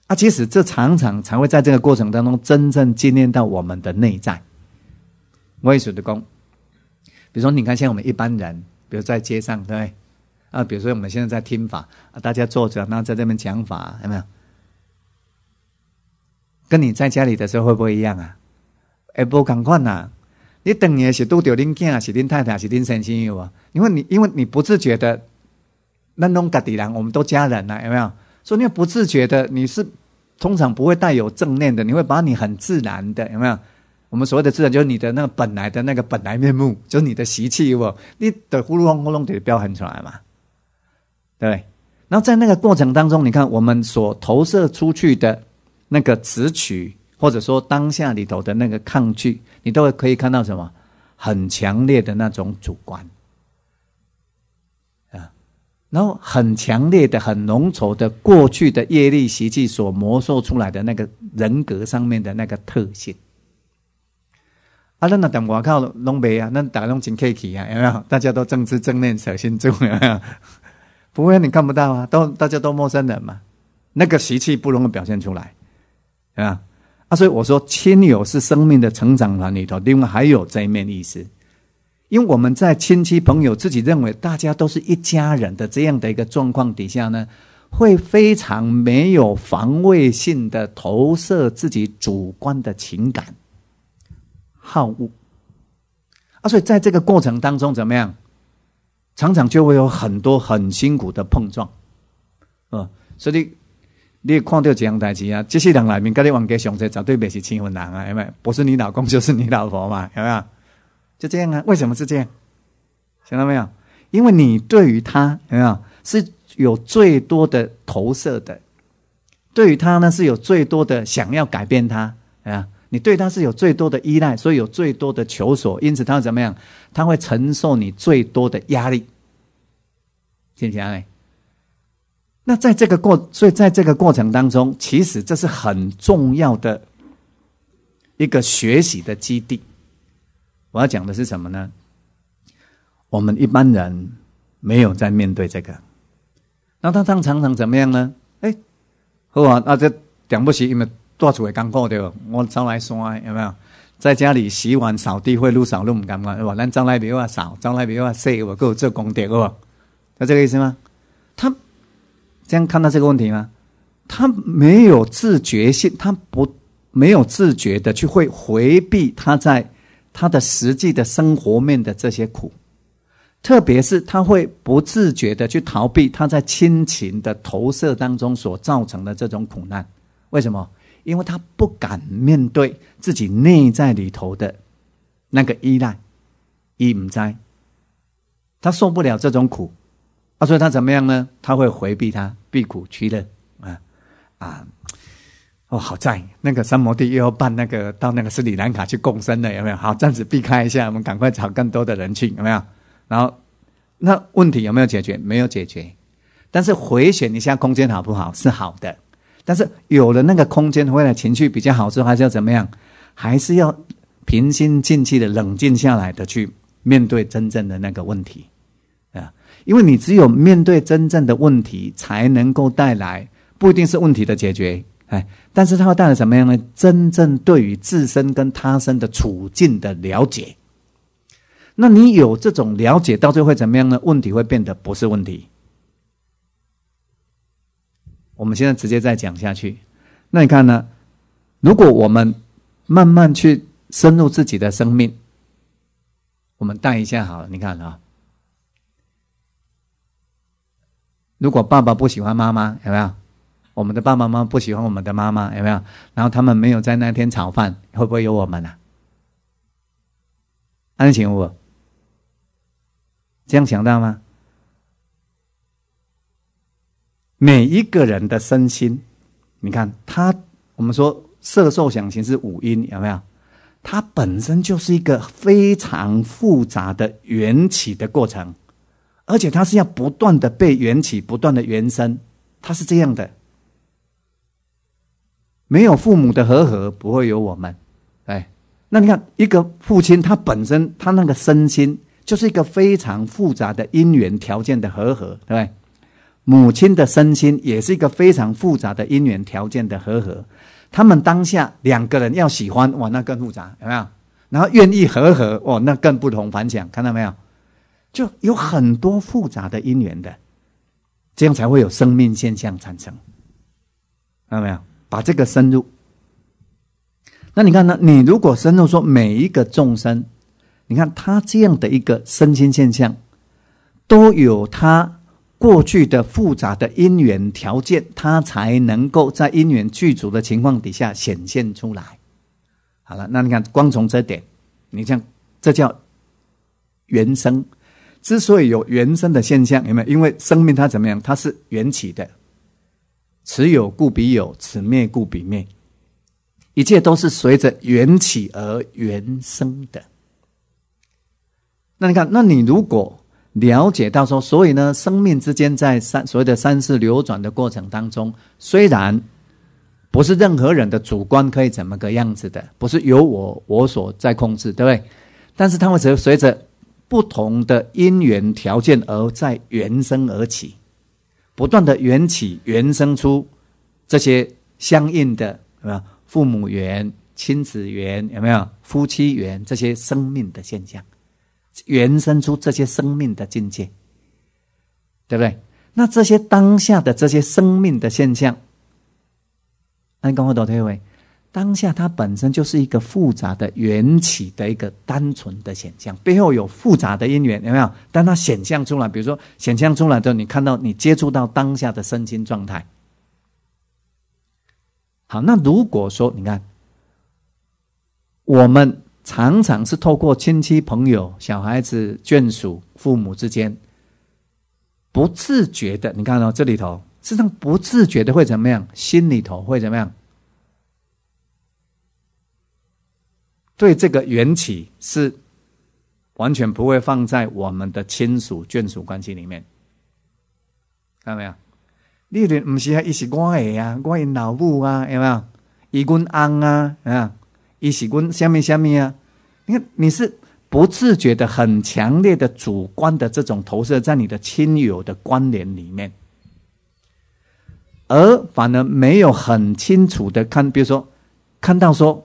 啊其实这常常才会在这个过程当中真正经验到我们的内在。我也说的功，比如说你看，像我们一般人，比如在街上，对啊，比如说我们现在在听法啊，大家坐着，那在这边讲法，有没有？跟你在家里的时候会不会一样啊？哎，不赶快呐！你等于是都着恁囝，是恁太太，是恁先生啊？因为你因为你不自觉的，那弄个底人，我们都家人了，有没有？所以你不自觉的，你是。通常不会带有正念的，你会把你很自然的有没有？我们所谓的自然，就是你的那个本来的那个本来面目，就是你的习气，不？你的呼噜轰呼隆得标很出来嘛，对。然后在那个过程当中，你看我们所投射出去的那个词曲，或者说当下里头的那个抗拒，你都会可以看到什么很强烈的那种主观啊。然后很强烈的、很浓稠的过去的业力习气所磨塑出来的那个人格上面的那个特性，啊，那那等外靠拢没啊，那大家拢真客气啊，有没有？大家都正知正念舍心住，有没有？不会，你看不到啊，都大家都陌生人嘛，那个习气不容易表现出来，啊。啊，所以我说亲友是生命的成长团里头，另外还有这一面意思，因为我们在亲戚朋友自己认为大家都是一家人的这样的一个状况底下呢。会非常没有防卫性的投射自己主观的情感、好恶。啊，所以在这个过程当中，怎么样，常常就会有很多很辛苦的碰撞，啊，所以你看到这样代志啊，这些人里面跟你玩给上车，绝对不是亲婚人啊，有没有？不是你老公就是你老婆嘛，有没有？就这样啊？为什么是这样？想到没有？因为你对于他有没有是？有最多的投射的，对于他呢是有最多的想要改变他啊，你对他是有最多的依赖，所以有最多的求索，因此他怎么样？他会承受你最多的压力，听清没？那在这个过，所以在这个过程当中，其实这是很重要的一个学习的基地。我要讲的是什么呢？我们一般人没有在面对这个。那他常常常怎么样呢？哎，好啊，那这讲不起，因为多出来干过对吧？我招来刷有没有？在家里洗碗扫地会撸扫路唔干嘛？对吧？咱招来比话扫，招来比话洗，我够做功德哦，是这个意思吗？他这样看到这个问题吗？他没有自觉性，他不没有自觉的去会回避他在他的实际的生活面的这些苦。特别是他会不自觉的去逃避他在亲情的投射当中所造成的这种苦难，为什么？因为他不敢面对自己内在里头的那个依赖，依唔在，他受不了这种苦，啊，所以他怎么样呢？他会回避他，避苦趋乐，啊啊，哦，好在那个三摩地又要办那个到那个斯里兰卡去共生了，有没有？好，暂时避开一下，我们赶快找更多的人去，有没有？然后，那问题有没有解决？没有解决。但是回旋一下空间好不好？是好的。但是有了那个空间，回来情绪比较好之后，还是要怎么样？还是要平心静气的冷静下来的去面对真正的那个问题啊！因为你只有面对真正的问题，才能够带来不一定是问题的解决，哎，但是它会带来什么样呢？真正对于自身跟他身的处境的了解。那你有这种了解，到最后会怎么样呢？问题会变得不是问题。我们现在直接再讲下去。那你看呢？如果我们慢慢去深入自己的生命，我们带一下好了。你看啊，如果爸爸不喜欢妈妈，有没有？我们的爸爸妈妈不喜欢我们的妈妈，有没有？然后他们没有在那天炒饭，会不会有我们呢？安请我。这样想到吗？每一个人的身心，你看他，我们说色受想行是五阴，有没有？它本身就是一个非常复杂的缘起的过程，而且它是要不断的被缘起，不断的缘生，它是这样的。没有父母的和合，不会有我们。哎，那你看一个父亲，他本身他那个身心。就是一个非常复杂的因缘条件的和合，对不对？母亲的身心也是一个非常复杂的因缘条件的和合。他们当下两个人要喜欢，哇，那更复杂，有没有？然后愿意和合，哦，那更不同凡响，看到没有？就有很多复杂的因缘的，这样才会有生命现象产生，看到没有？把这个深入。那你看呢？你如果深入说每一个众生。你看他这样的一个身心现象，都有他过去的复杂的因缘条件，它才能够在因缘具足的情况底下显现出来。好了，那你看光从这点，你像这叫原生。之所以有原生的现象，有没有？因为生命它怎么样？它是缘起的，此有故彼有，此灭故彼灭，一切都是随着缘起而原生的。那你看，那你如果了解到说，所以呢，生命之间在三所谓的三世流转的过程当中，虽然不是任何人的主观可以怎么个样子的，不是由我我所在控制，对不对？但是它会随随着不同的因缘条件而在原生而起，不断的缘起，原生出这些相应的有没有父母缘、亲子缘，有没有？夫妻缘这些生命的现象，原生出这些生命的境界，对不对？那这些当下的这些生命的现象。那刚我倒退回，当下它本身就是一个复杂的缘起的一个单纯的显象，背后有复杂的因缘，有没有？但它显象出来，比如说显象出来的，你看到你接触到当下的身心状态。好，那如果说你看，我们常常是透过亲戚朋友、小孩子、眷属、父母之间，不自觉的，你看到这里头。实际上不自觉的会怎么样？心里头会怎么样？对这个缘起是完全不会放在我们的亲属眷属关系里面，看到没有？你连不是啊，伊是我的啊，我因老母啊，有没有？伊阮翁啊，啊，伊是阮什么什么啊？你看你是不自觉的、很强烈的主观的这种投射在你的亲友的关联里面。而反而没有很清楚的看，比如说看到说，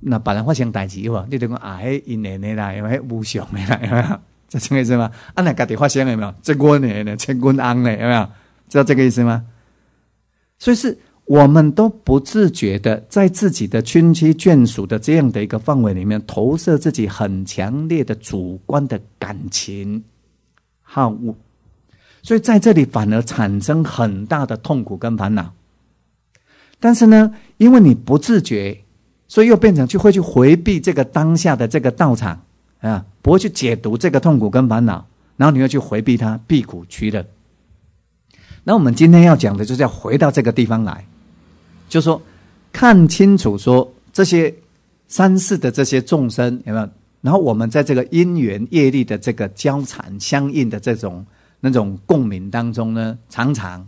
那把人发生代志哇，你等讲啊，嘿，因年的啦，因为无常的啦，有没有？这这个意思吗？啊，那家己发生有没有？这我年的，这我安的，有没有？知道这个意思吗？所以是我们都不自觉的在自己的亲戚眷属的这样的一个范围里面，投射自己很强烈的主观的感情好恶。所以在这里反而产生很大的痛苦跟烦恼，但是呢，因为你不自觉，所以又变成就会去回避这个当下的这个道场啊，不会去解读这个痛苦跟烦恼，然后你要去回避它，避苦趋乐。那我们今天要讲的就是要回到这个地方来，就说看清楚说这些三世的这些众生有没有？然后我们在这个因缘业力的这个交缠相应的这种。那种共鸣当中呢，常常，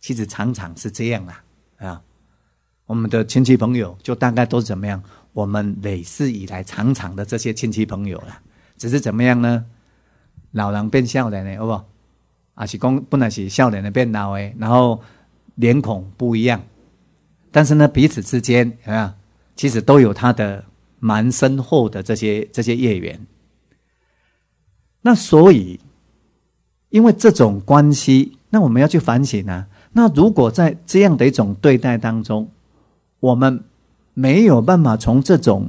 其实常常是这样啦，啊，我们的亲戚朋友就大概都是怎么样？我们累世以来常常的这些亲戚朋友啦，只是怎么样呢？老人变少年的，好不？啊，是讲本来是少年的变老诶，然后脸孔不一样，但是呢，彼此之间啊，其实都有他的蛮深厚的这些这些业缘。那所以。因为这种关系，那我们要去反省啊。那如果在这样的一种对待当中，我们没有办法从这种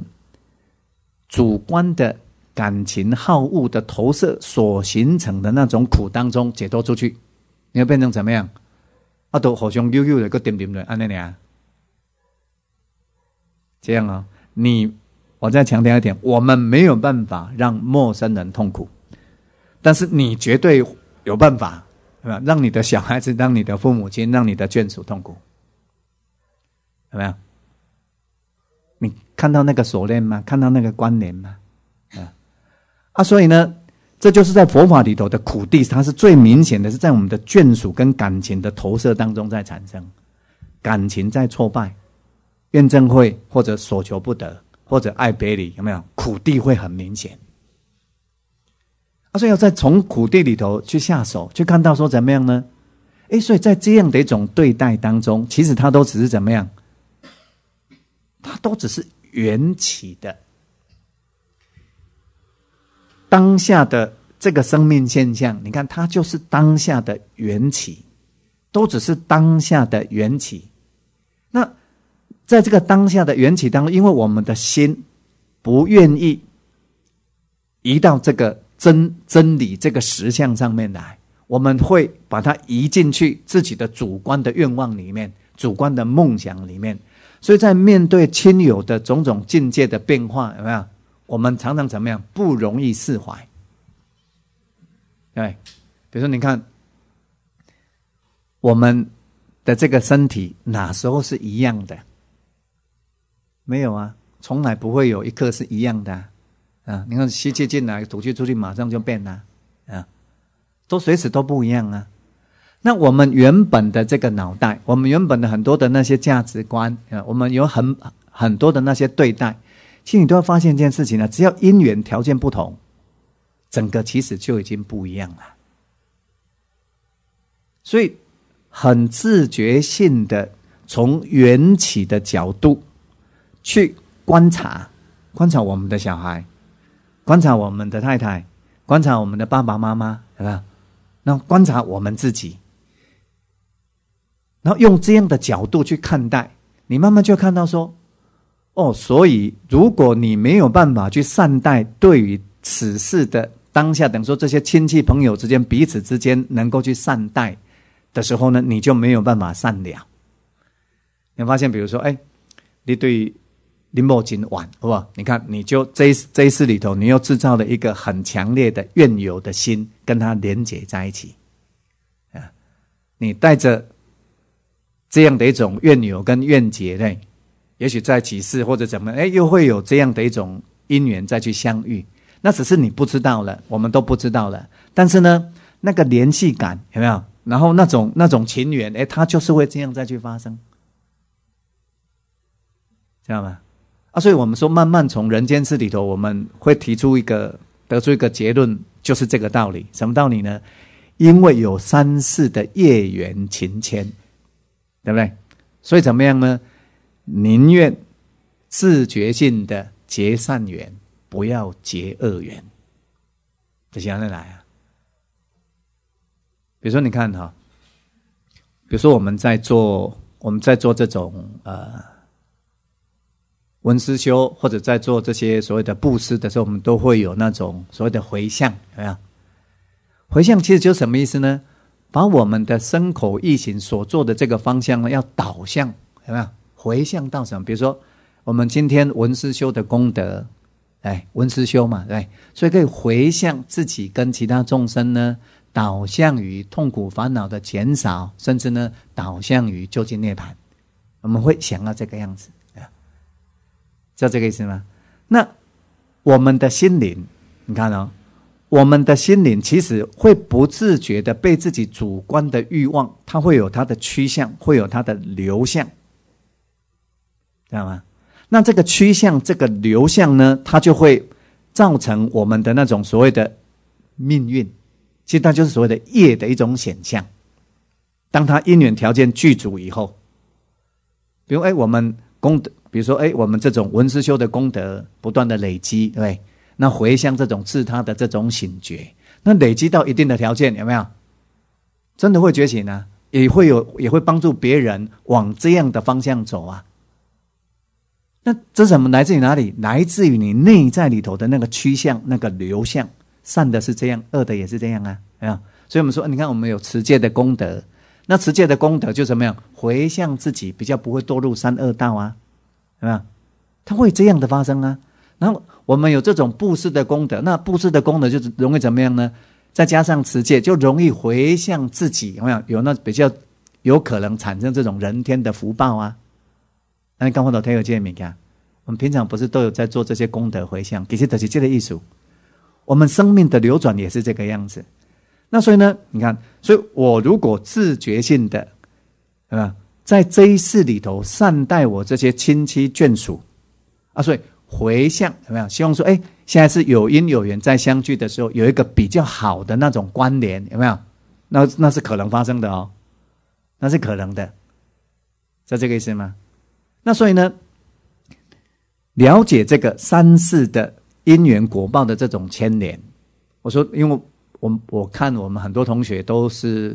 主观的感情好恶的投射所形成的那种苦当中解脱出去，你要变成怎么样？啊，都互相悠悠的个点点的安那样。这样啊，你我再强调一点，我们没有办法让陌生人痛苦，但是你绝对。有办法，对吧？让你的小孩子，让你的父母亲，让你的眷属痛苦，有没有？你看到那个锁链吗？看到那个关联吗？啊啊！所以呢，这就是在佛法里头的苦地，它是最明显的，是在我们的眷属跟感情的投射当中在产生，感情在挫败、怨憎会或者所求不得或者爱别离，有没有？苦地会很明显。所以要在从苦地里头去下手，去看到说怎么样呢？哎，所以在这样的一种对待当中，其实它都只是怎么样？它都只是缘起的当下的这个生命现象。你看，它就是当下的缘起，都只是当下的缘起。那在这个当下的缘起当中，因为我们的心不愿意移到这个。真真理这个实相上面来，我们会把它移进去自己的主观的愿望里面、主观的梦想里面。所以在面对亲友的种种境界的变化，有没有？我们常常怎么样？不容易释怀。对，比如说，你看我们的这个身体，哪时候是一样的？没有啊，从来不会有一刻是一样的。啊，你看吸气进来，吐气出去，马上就变了，啊，都随时都不一样啊。那我们原本的这个脑袋，我们原本的很多的那些价值观啊，我们有很很多的那些对待，其实你都要发现一件事情呢，只要因缘条件不同，整个其实就已经不一样了。所以很自觉性的从缘起的角度去观察，观察我们的小孩，观察我们的太太，观察我们的爸爸妈妈，对吧？那观察我们自己。然后用这样的角度去看待，你慢慢就看到说，哦，所以如果你没有办法去善待对于此事的当下，等于说这些亲戚朋友之间彼此之间能够去善待的时候呢，你就没有办法善良。你发现，比如说，哎，你对林某金晚，好不好？你看，你就这这一世里头，你又制造了一个很强烈的怨尤的心，跟他连结在一起，啊，你带着。这样的一种怨尤跟怨结呢，也许在几世或者怎么，哎，又会有这样的一种因缘再去相遇。那只是你不知道了，我们都不知道了。但是呢，那个联系感有没有？然后那种那种情缘，哎，它就是会这样再去发生，知道吗？所以我们说，慢慢从人间世里头，我们会提出一个得出一个结论，就是这个道理。什么道理呢？因为有三世的业缘情牵。对不对？所以怎么样呢？宁愿自觉性的结善缘，不要结恶缘。这想在哪啊？比如说，你看哈，比如说我们在做我们在做这种呃文思修，或者在做这些所谓的布施的时候，我们都会有那种所谓的回向，有没有？回向其实就什么意思呢？把我们的身口意行所做的这个方向呢，要导向有没有回向到什么？比如说，我们今天文思修的功德，哎，文思修嘛，对，所以可以回向自己跟其他众生呢，导向于痛苦烦恼的减少，甚至呢，导向于究竟涅槃。我们会想到这个样子，知道这个意思吗？那我们的心灵，你看哦。我们的心灵其实会不自觉的被自己主观的欲望，它会有它的趋向，会有它的流向，知道吗？那这个趋向、这个流向呢，它就会造成我们的那种所谓的命运，其实它就是所谓的业的一种显象。当它因缘条件具足以后，比如哎，我们功德，比如说哎，我们这种文思修的功德不断的累积，对？那回向这种自他的这种醒觉，那累积到一定的条件，有没有？真的会觉醒呢？也会有，也会帮助别人往这样的方向走啊。那这什么来自于哪里？来自于你内在里头的那个趋向、那个流向，善的是这样，恶的也是这样啊，没有？所以我们说，你看我们有持戒的功德，那持戒的功德就怎么样？回向自己，比较不会堕入三恶道啊，是吧？它会这样的发生啊。然后我们有这种布施的功德，那布施的功德就是容易怎么样呢？再加上持戒，就容易回向自己，有没有？有那比较有可能产生这种人天的福报啊？那你刚回到天有见没？看，我们平常不是都有在做这些功德回向？其实这是这个艺术，我们生命的流转也是这个样子。那所以呢，你看，所以我如果自觉性的，对吧？在这一世里头善待我这些亲戚眷属啊，所以。回向有没有？希望说，哎，现在是有因有缘在相聚的时候，有一个比较好的那种关联，有没有？那那是可能发生的哦，那是可能的，是这个意思吗？那所以呢，了解这个三世的因缘果报的这种牵连，我说，因为我我看我们很多同学都是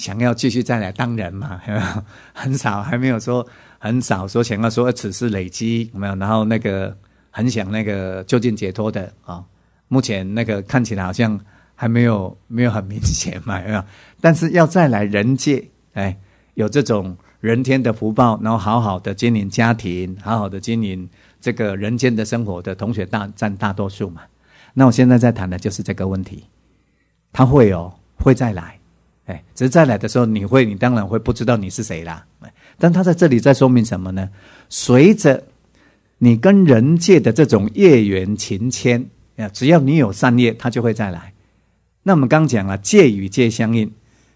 想要继续再来当人嘛，很少还没有说。很少说想要说此事累积有没有？然后那个很想那个就近解脱的啊，目前那个看起来好像还没有没有很明显嘛，有没有？但是要再来人界，哎，有这种人天的福报，然后好好的经营家庭，好好的经营这个人间的生活的同学大占大多数嘛。那我现在在谈的就是这个问题，他会哦，会再来，哎，只是再来的时候，你会，你当然会不知道你是谁啦。但他在这里在说明什么呢？随着你跟人界的这种业缘情牵啊，只要你有善业，他就会再来。那我们刚讲了，戒与戒相应，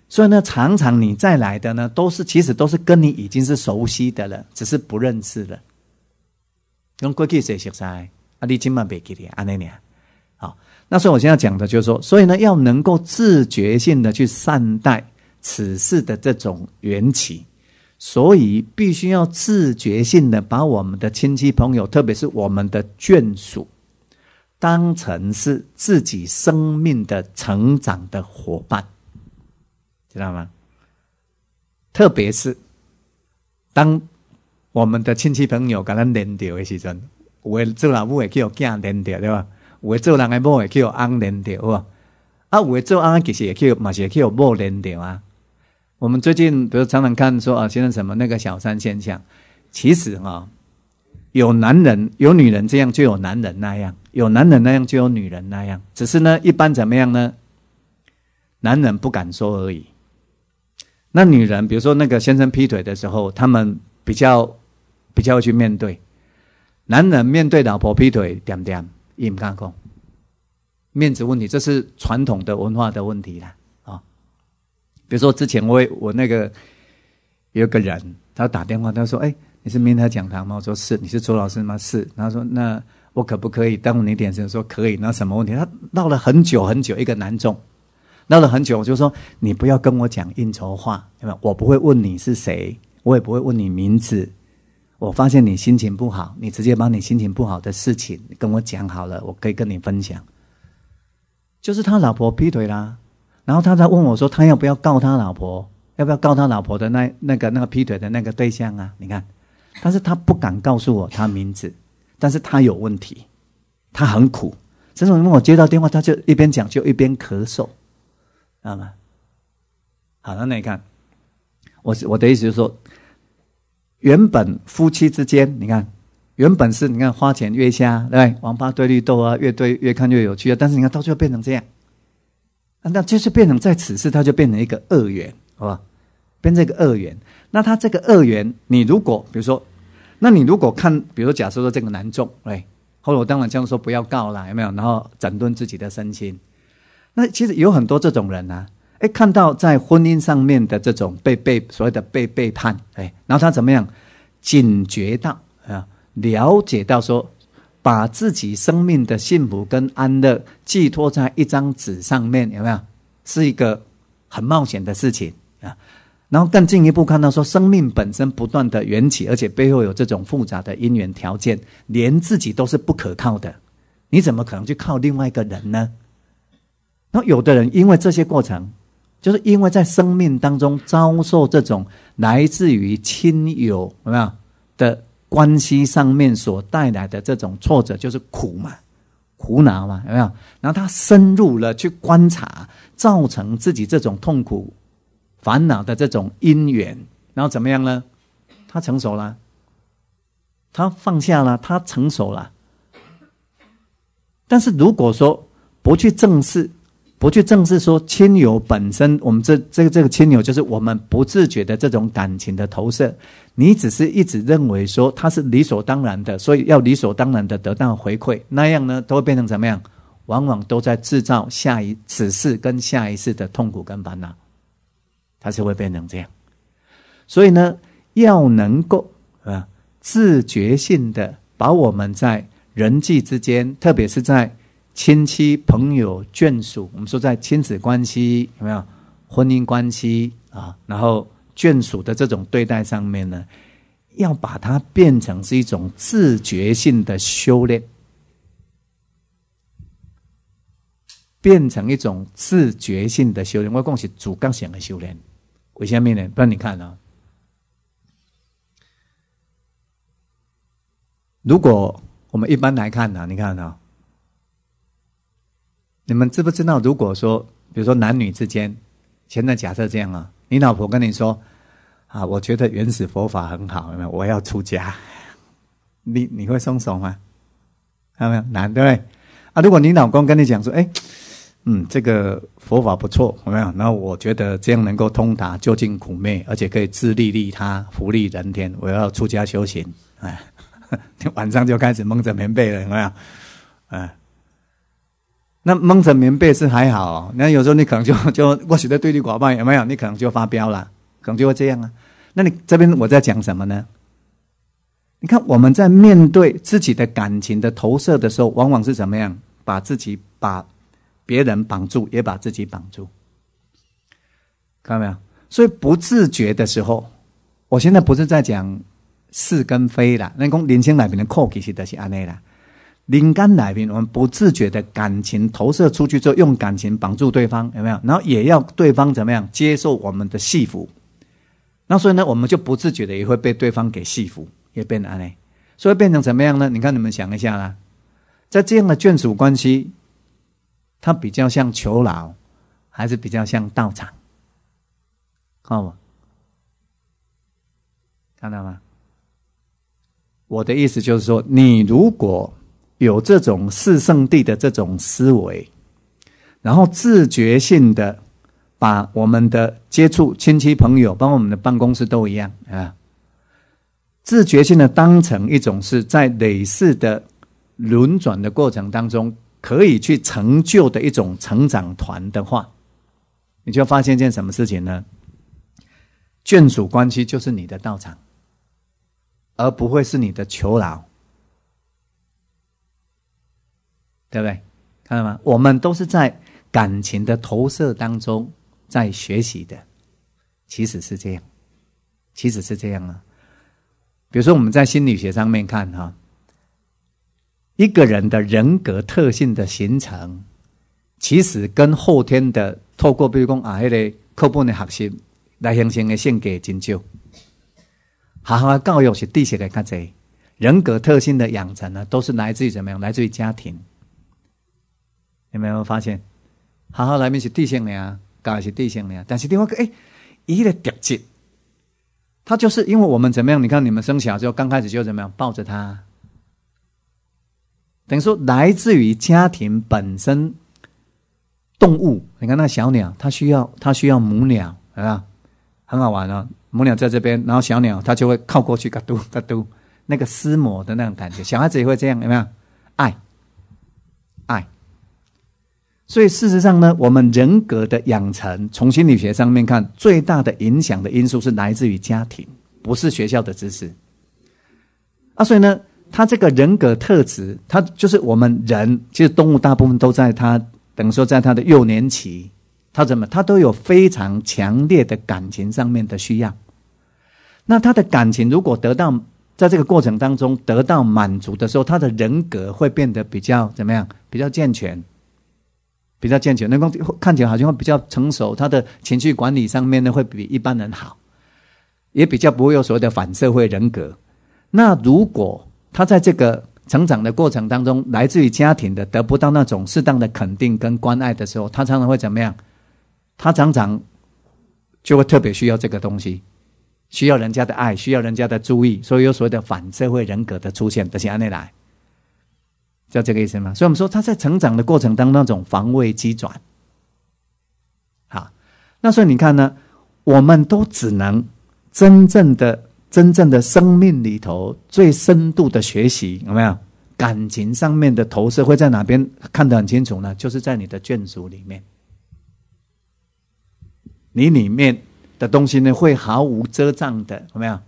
所以呢，常常你再来的呢，都是其实都是跟你已经是熟悉的了，只是不认识了。用过去谁熟悉？啊，你今晚别记得啊，那年。那所以我现在讲的就是说，所以呢，要能够自觉性的去善待此事的这种缘起，所以必须要自觉性的把我们的亲戚朋友，特别是我们的眷属，当成是自己生命的成长的伙伴。知道吗？特别是当我们的亲戚朋友跟咱连掉的时阵，我做老母也叫囝连掉，对吧？有的做人的母会叫安连掉，哇！啊，有的做安其实也叫嘛，是叫某连掉啊。我们最近比如常常看说啊，现在什么那个小三现象，其实哈，有男人有女人这样，就有男人那样；有男人那样，就有女人那样。只是呢，一般怎么样呢？男人不敢说而已。那女人，比如说那个先生劈腿的时候，他们比较比较去面对；男人面对老婆劈腿，点点也不敢讲，面子问题，这是传统的文化的问题了啊。比如说之前我我那个有个人，他打电话，他说：“哎，你是明台讲堂吗？”我说：“是。”你是周老师吗？是。他说：“那我可不可以耽误你点声？”说：“可以。”那什么问题？他闹了很久很久，一个男众。闹了很久，我就说你不要跟我讲应酬话，对吧？我不会问你是谁，我也不会问你名字。我发现你心情不好，你直接把你心情不好的事情跟我讲好了，我可以跟你分享。就是他老婆劈腿啦，然后他在问我说，他要不要告他老婆？要不要告他老婆的那那个那个劈腿的那个对象啊？你看，但是他不敢告诉我他名字，但是他有问题，他很苦。这种问我接到电话，他就一边讲就一边咳嗽。知道吗？好，那你看，我是我的意思就是说，原本夫妻之间，你看，原本是你看花前月下，对不对？王八对绿豆啊，越对越看越有趣啊。但是你看到最后变成这样，那就是变成在此时，它就变成一个恶缘，好吧？变成一个恶缘。那他这个恶缘，你如果比如说，那你如果看，比如说假设说这个男众，哎，后来我当然这样说，不要告了，有没有？然后整顿自己的身心。那其实有很多这种人啊，哎，看到在婚姻上面的这种被被所谓的被背叛，哎，然后他怎么样警觉到啊，了解到说，把自己生命的幸福跟安乐寄托在一张纸上面，有没有？是一个很冒险的事情啊。然后更进一步看到说，生命本身不断的缘起，而且背后有这种复杂的因缘条件，连自己都是不可靠的，你怎么可能去靠另外一个人呢？那有的人因为这些过程，就是因为在生命当中遭受这种来自于亲友有没有的关系上面所带来的这种挫折，就是苦嘛，苦恼嘛，有没有？然后他深入了去观察，造成自己这种痛苦、烦恼的这种因缘，然后怎么样呢？他成熟了，他放下了，他成熟了。但是如果说不去正视，不去正视说亲友本身，我们这这个这个亲友就是我们不自觉的这种感情的投射。你只是一直认为说他是理所当然的，所以要理所当然的得到回馈，那样呢都会变成怎么样？往往都在制造下一此事跟下一次的痛苦跟烦恼，它是会变成这样。所以呢，要能够啊自觉性的把我们在人际之间，特别是在。亲戚、朋友、眷属，我们说在亲子关系有没有婚姻关系啊？然后眷属的这种对待上面呢，要把它变成是一种自觉性的修炼，变成一种自觉性的修炼。我讲是主刚性的修炼，为什么呢？不然你看啊，如果我们一般来看呢，你看啊。你们知不知道？如果说，比如说男女之间，现在假设这样啊，你老婆跟你说：“啊，我觉得原始佛法很好，有没有？我要出家。”你你会松手吗？看到没有？难对不对？啊，如果你老公跟你讲说：“哎，嗯，这个佛法不错，有没有？然后我觉得这样能够通达究竟苦灭，而且可以自利利他，福利人天。我要出家修行。”哎，晚上就开始蒙着棉被了，有没有？哎。那蒙着棉被是还好，那有时候你可能就就或许在对立寡半有没有？你可能就发飙了，可能就会这样啊。那你这边我在讲什么呢？你看我们在面对自己的感情的投射的时候，往往是怎么样？把自己把别人绑住，也把自己绑住，看到没有？所以不自觉的时候，我现在不是在讲是跟非啦。那讲人生里面的课其实都是安内啦。灵感里面，我们不自觉的感情投射出去之后，用感情绑住对方，有没有？然后也要对方怎么样接受我们的戏服？那所以呢，我们就不自觉的也会被对方给戏服，也变安内。所以变成怎么样呢？你看你们想一下啦，在这样的眷属关系，它比较像囚牢，还是比较像道场？看到吗？看到吗？我的意思就是说，你如果有这种四圣地的这种思维，然后自觉性的把我们的接触亲戚朋友，包括我们的办公室都一样啊，自觉性的当成一种是在累世的轮转的过程当中可以去成就的一种成长团的话，你就发现一件什么事情呢？眷属关系就是你的道场，而不会是你的囚牢。对不对？看到吗？我们都是在感情的投射当中在学习的，其实是这样，其实是这样啊。比如说，我们在心理学上面看哈，一个人的人格特性的形成，其实跟后天的透过比如讲啊，那个课本的学习来形成的性格真少。好好教育是地下的较济，人格特性的养成呢，都是来自于怎么样？来自于家庭。有没有发现？好好来面是地性的呀，搞是地性的呀。但是另外个，哎，一个特质，他就是因为我们怎么样？你看你们生小之后，刚开始就怎么样？抱着他，等于说来自于家庭本身。动物，你看那小鸟，它需要它需要母鸟，啊，很好玩哦。母鸟在这边，然后小鸟它就会靠过去，嘎嘟嘎嘟，那个撕膜的那种感觉。小孩子也会这样，有没有？爱，爱。所以事实上呢，我们人格的养成，从心理学上面看，最大的影响的因素是来自于家庭，不是学校的知识。啊，所以呢，他这个人格特质，他就是我们人，其实动物大部分都在他，等于说在他的幼年期，他怎么，他都有非常强烈的感情上面的需要。那他的感情如果得到在这个过程当中得到满足的时候，他的人格会变得比较怎么样？比较健全。比较健全，那个看起来好像会比较成熟，他的情绪管理上面呢会比一般人好，也比较不会有所谓的反社会人格。那如果他在这个成长的过程当中，来自于家庭的得不到那种适当的肯定跟关爱的时候，他常常会怎么样？他常常就会特别需要这个东西，需要人家的爱，需要人家的注意，所以有所谓的反社会人格的出现，这些安内来。叫这个意思吗？所以我们说他在成长的过程当中那种防卫机转，好，那所以你看呢，我们都只能真正的、真正的生命里头最深度的学习，有没有？感情上面的投射会在哪边看得很清楚呢？就是在你的眷属里面，你里面的东西呢会毫无遮障的，有没有？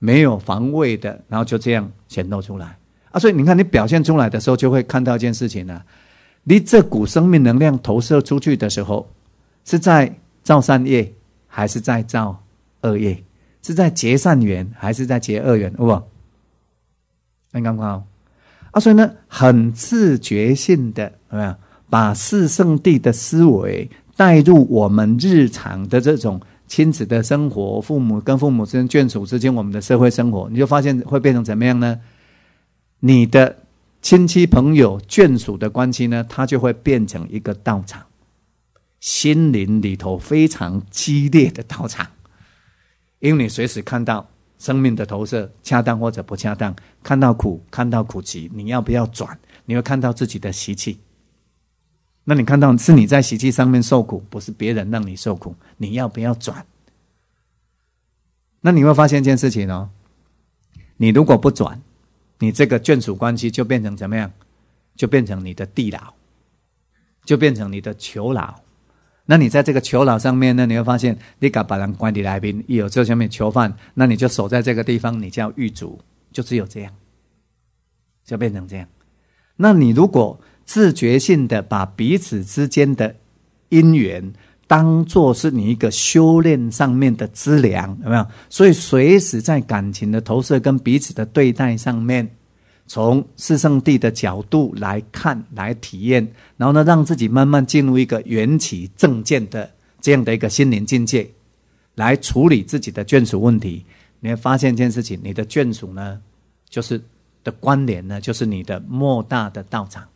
没有防卫的，然后就这样显露出来。啊，所以你看，你表现出来的时候，就会看到一件事情呢。你这股生命能量投射出去的时候，是在造善业，还是在造恶业？是在结善缘，还是在结恶缘？不？你看看哦。啊，所以呢，很自觉性的，有没有把四圣地的思维带入我们日常的这种亲子的生活，父母跟父母之间、眷属之间，我们的社会生活，你就发现会变成怎么样呢？你的亲戚朋友眷属的关系呢，它就会变成一个道场，心灵里头非常激烈的道场，因为你随时看到生命的投射，恰当或者不恰当，看到苦，看到苦集，你要不要转？你会看到自己的习气，那你看到是你在习气上面受苦，不是别人让你受苦，你要不要转？那你会发现一件事情哦，你如果不转。你这个眷属关系就变成怎么样？就变成你的地牢，就变成你的囚牢。那你在这个囚牢上面呢，你会发现你敢把人关起来宾，有这上面囚犯，那你就守在这个地方，你叫狱卒，就只有这样，就变成这样。那你如果自觉性的把彼此之间的因缘当做是你一个修炼上面的资粮，有没有？所以随时在感情的投射跟彼此的对待上面。从四圣地的角度来看、来体验，然后呢，让自己慢慢进入一个缘起正见的这样的一个心灵境界，来处理自己的眷属问题。你会发现一件事情：你的眷属呢，就是的关联呢，就是你的莫大的道场，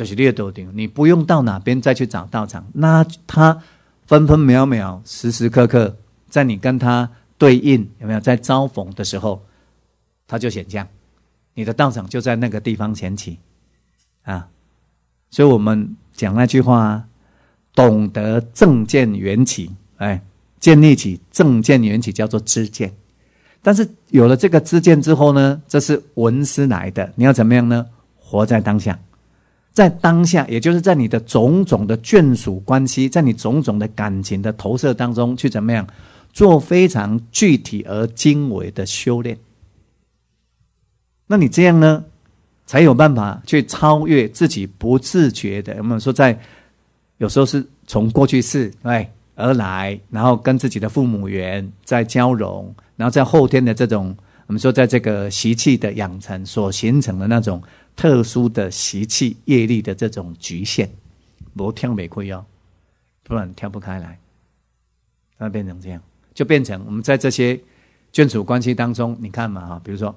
就是略多点，你不用到哪边再去找道场，那他分分秒秒、时时刻刻，在你跟他对应有没有在招逢的时候？他就显降，你的道场就在那个地方显起，啊，所以我们讲那句话，懂得正见缘起，哎，建立起正见缘起叫做知见，但是有了这个知见之后呢，这是文思来的，你要怎么样呢？活在当下，在当下，也就是在你的种种的眷属关系，在你种种的感情的投射当中，去怎么样做非常具体而精微的修炼。那你这样呢，才有办法去超越自己不自觉的。我们说，在有时候是从过去式哎而来，然后跟自己的父母缘在交融，然后在后天的这种我们说，在这个习气的养成所形成的那种特殊的习气业力的这种局限，不跳没亏哦，不然跳不开来，那变成这样，就变成我们在这些眷属关系当中，你看嘛哈，比如说。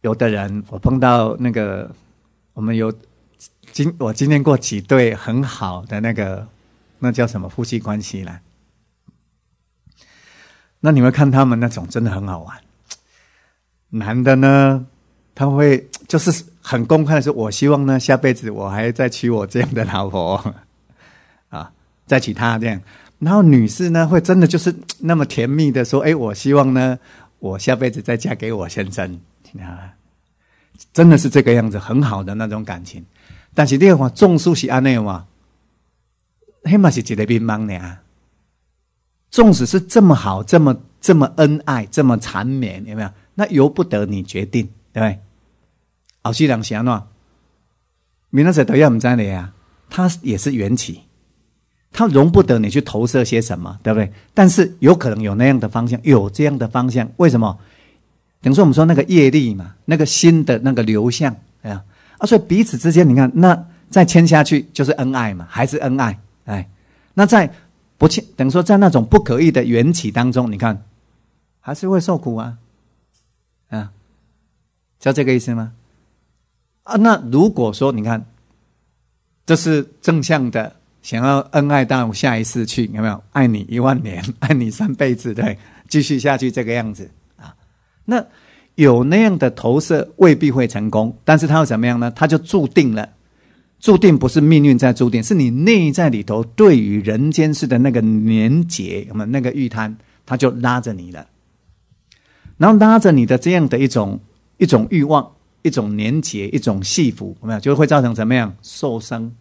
有的人，我碰到那个，我们有今我今天过几对很好的那个，那叫什么夫妻关系啦？那你们看他们那种真的很好玩。男的呢，他会 就是很公开的说：“我希望呢，下辈子我还再娶我这样的老婆 啊，再娶她这样。”然后女士呢，会真的就是 那么甜蜜的说：“哎，我希望呢，我下辈子再嫁给我先生。”啊，真的是这个样子，很好的那种感情。但是第二话，种树是安内嘛，黑马是一个乒乓呢。纵使是这么好，这么这么恩爱，这么缠绵，有没有？那由不得你决定，对不对？好西两祥喏，明那者都要我们在里啊，他也是缘起，他容不得你去投射些什么，对不对？但是有可能有那样的方向，有这样的方向，为什么？等于说，我们说那个业力嘛，那个心的那个流向，哎呀，啊，所以彼此之间，你看，那再牵下去就是恩爱嘛，还是恩爱，哎，那在不牵，等于说在那种不可逆的缘起当中，你看，还是会受苦啊，啊，叫这个意思吗？啊，那如果说你看，这是正向的，想要恩爱到下一世去，有没有？爱你一万年，爱你三辈子，对，继续下去这个样子啊。那有那样的投射未必会成功，但是他要怎么样呢？他就注定了，注定不是命运在注定，是你内在里头对于人间世的那个年结，我们那个玉贪，他就拉着你了，然后拉着你的这样的一种一种欲望，一种年结，一种系服，有没有？就会造成怎么样？受伤、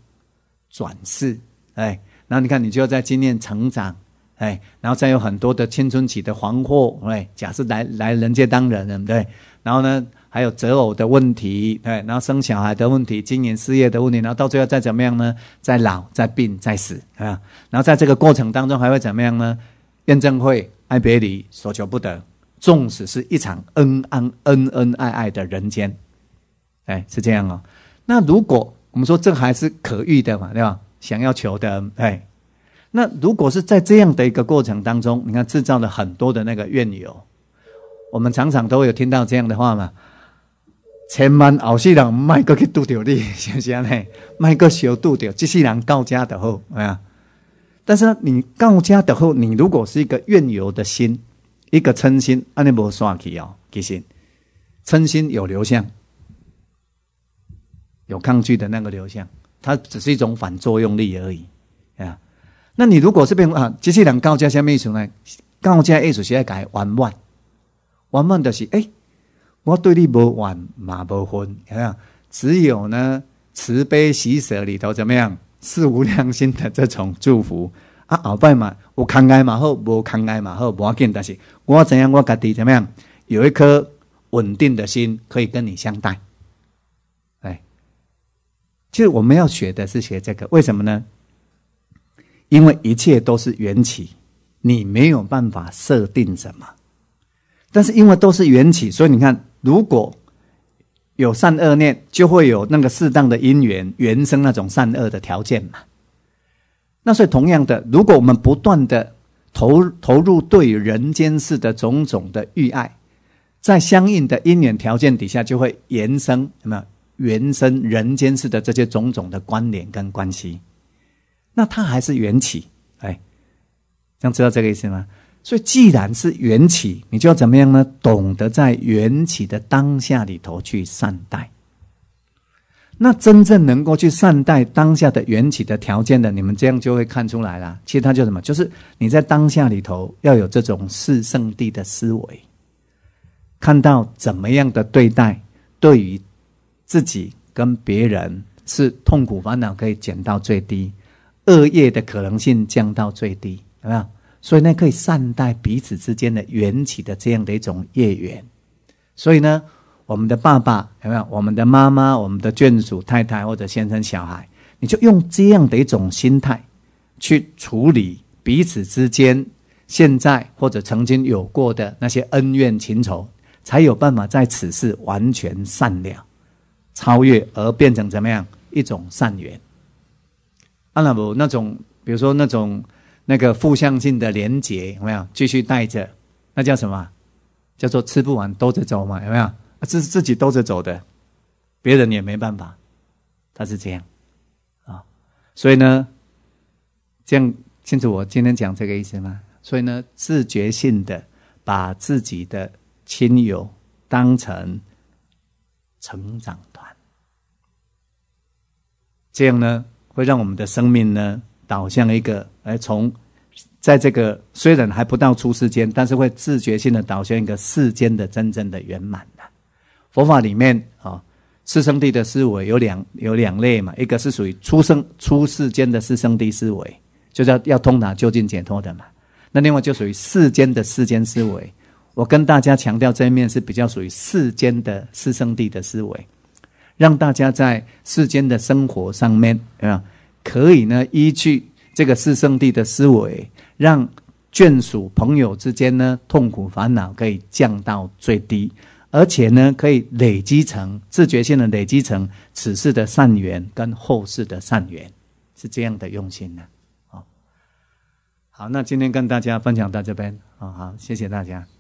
转世，哎，然后你看，你就在经验成长。哎，然后再有很多的青春期的黄祸，哎，假设来来人间当人，对不对？然后呢，还有择偶的问题，对，然后生小孩的问题，经营事业的问题，然后到最后再怎么样呢？再老、再病、再死啊！然后在这个过程当中还会怎么样呢？验证会、爱别离、所求不得，纵使是一场恩恩、恩恩爱爱的人间，哎，是这样哦。那如果我们说这还是可遇的嘛，对吧？想要求的，哎。那如果是在这样的一个过程当中，你看制造了很多的那个怨尤，我们常常都有听到这样的话嘛：千万后世人卖个去渡掉你，是不是呢？卖个小渡掉，这世人告家的后，啊。但是呢，你告家的后，你如果是一个怨尤的心，一个嗔心，安尼无刷起哦，其实嗔心有流向，有抗拒的那个流向，它只是一种反作用力而已，啊。那你如果是变啊，机器人高价下面意思呢？高价艺术是要改完满，完满的是哎，我对你无完嘛无分，有没有？只有呢慈悲喜舍里头怎么样？是无量心的这种祝福啊，鳌拜嘛，我慷慨嘛好，无慷慨嘛好，无要紧，但是我怎样，我家己怎么样，有一颗稳定的心，可以跟你相待。其实我们要学的是学这个，为什么呢？因为一切都是缘起，你没有办法设定什么，但是因为都是缘起，所以你看，如果。有善恶念，就会有那个适当的因缘，原生那种善恶的条件嘛。那所以同样的，如果我们不断的投投入对人间事的种种的欲爱，在相应的因缘条件底下，就会延伸什么原生人间世的这些种种的关联跟关系。那它还是缘起，哎，这样知道这个意思吗？所以，既然是缘起，你就要怎么样呢？懂得在缘起的当下里头去善待。那真正能够去善待当下的缘起的条件的，你们这样就会看出来了。其实它叫什么？就是你在当下里头要有这种四圣地的思维，看到怎么样的对待，对于自己跟别人是痛苦烦恼可以减到最低，恶业的可能性降到最低，有没有？所以呢，可以善待彼此之间的缘起的这样的一种业缘。所以呢，我们的爸爸有没有？我们的妈妈、我们的眷属、太太或者先生、小孩，你就用这样的一种心态去处理彼此之间现在或者曾经有过的那些恩怨情仇，才有办法在此事完全善了、超越，而变成怎么样一种善缘。阿拉伯那种，比如说那种。那个负向性的连结有没有？继续带着，那叫什么？叫做吃不完兜着走嘛？有没有？这是自己兜着走的，别人也没办法。他是这样啊，所以呢，这样清楚我今天讲这个意思吗？所以呢，自觉性的把自己的亲友当成成长团，这样呢，会让我们的生命呢。导向一个，来从在这个虽然还不到出世间，但是会自觉性的导向一个世间的真正的圆满的佛法里面啊，四圣地的思维有两有两类嘛，一个是属于出生出世间的四圣地思维，就叫要通达究竟解脱的嘛。那另外就属于世间的世间思维，我跟大家强调这一面是比较属于世间的四圣地的思维，让大家在世间的生活上面啊。可以呢，依据这个四圣地的思维，让眷属朋友之间呢痛苦烦恼可以降到最低，而且呢可以累积成自觉性的累积成此事的善缘跟后世的善缘，是这样的用心呢。好，好，那今天跟大家分享到这边，好好，谢谢大家。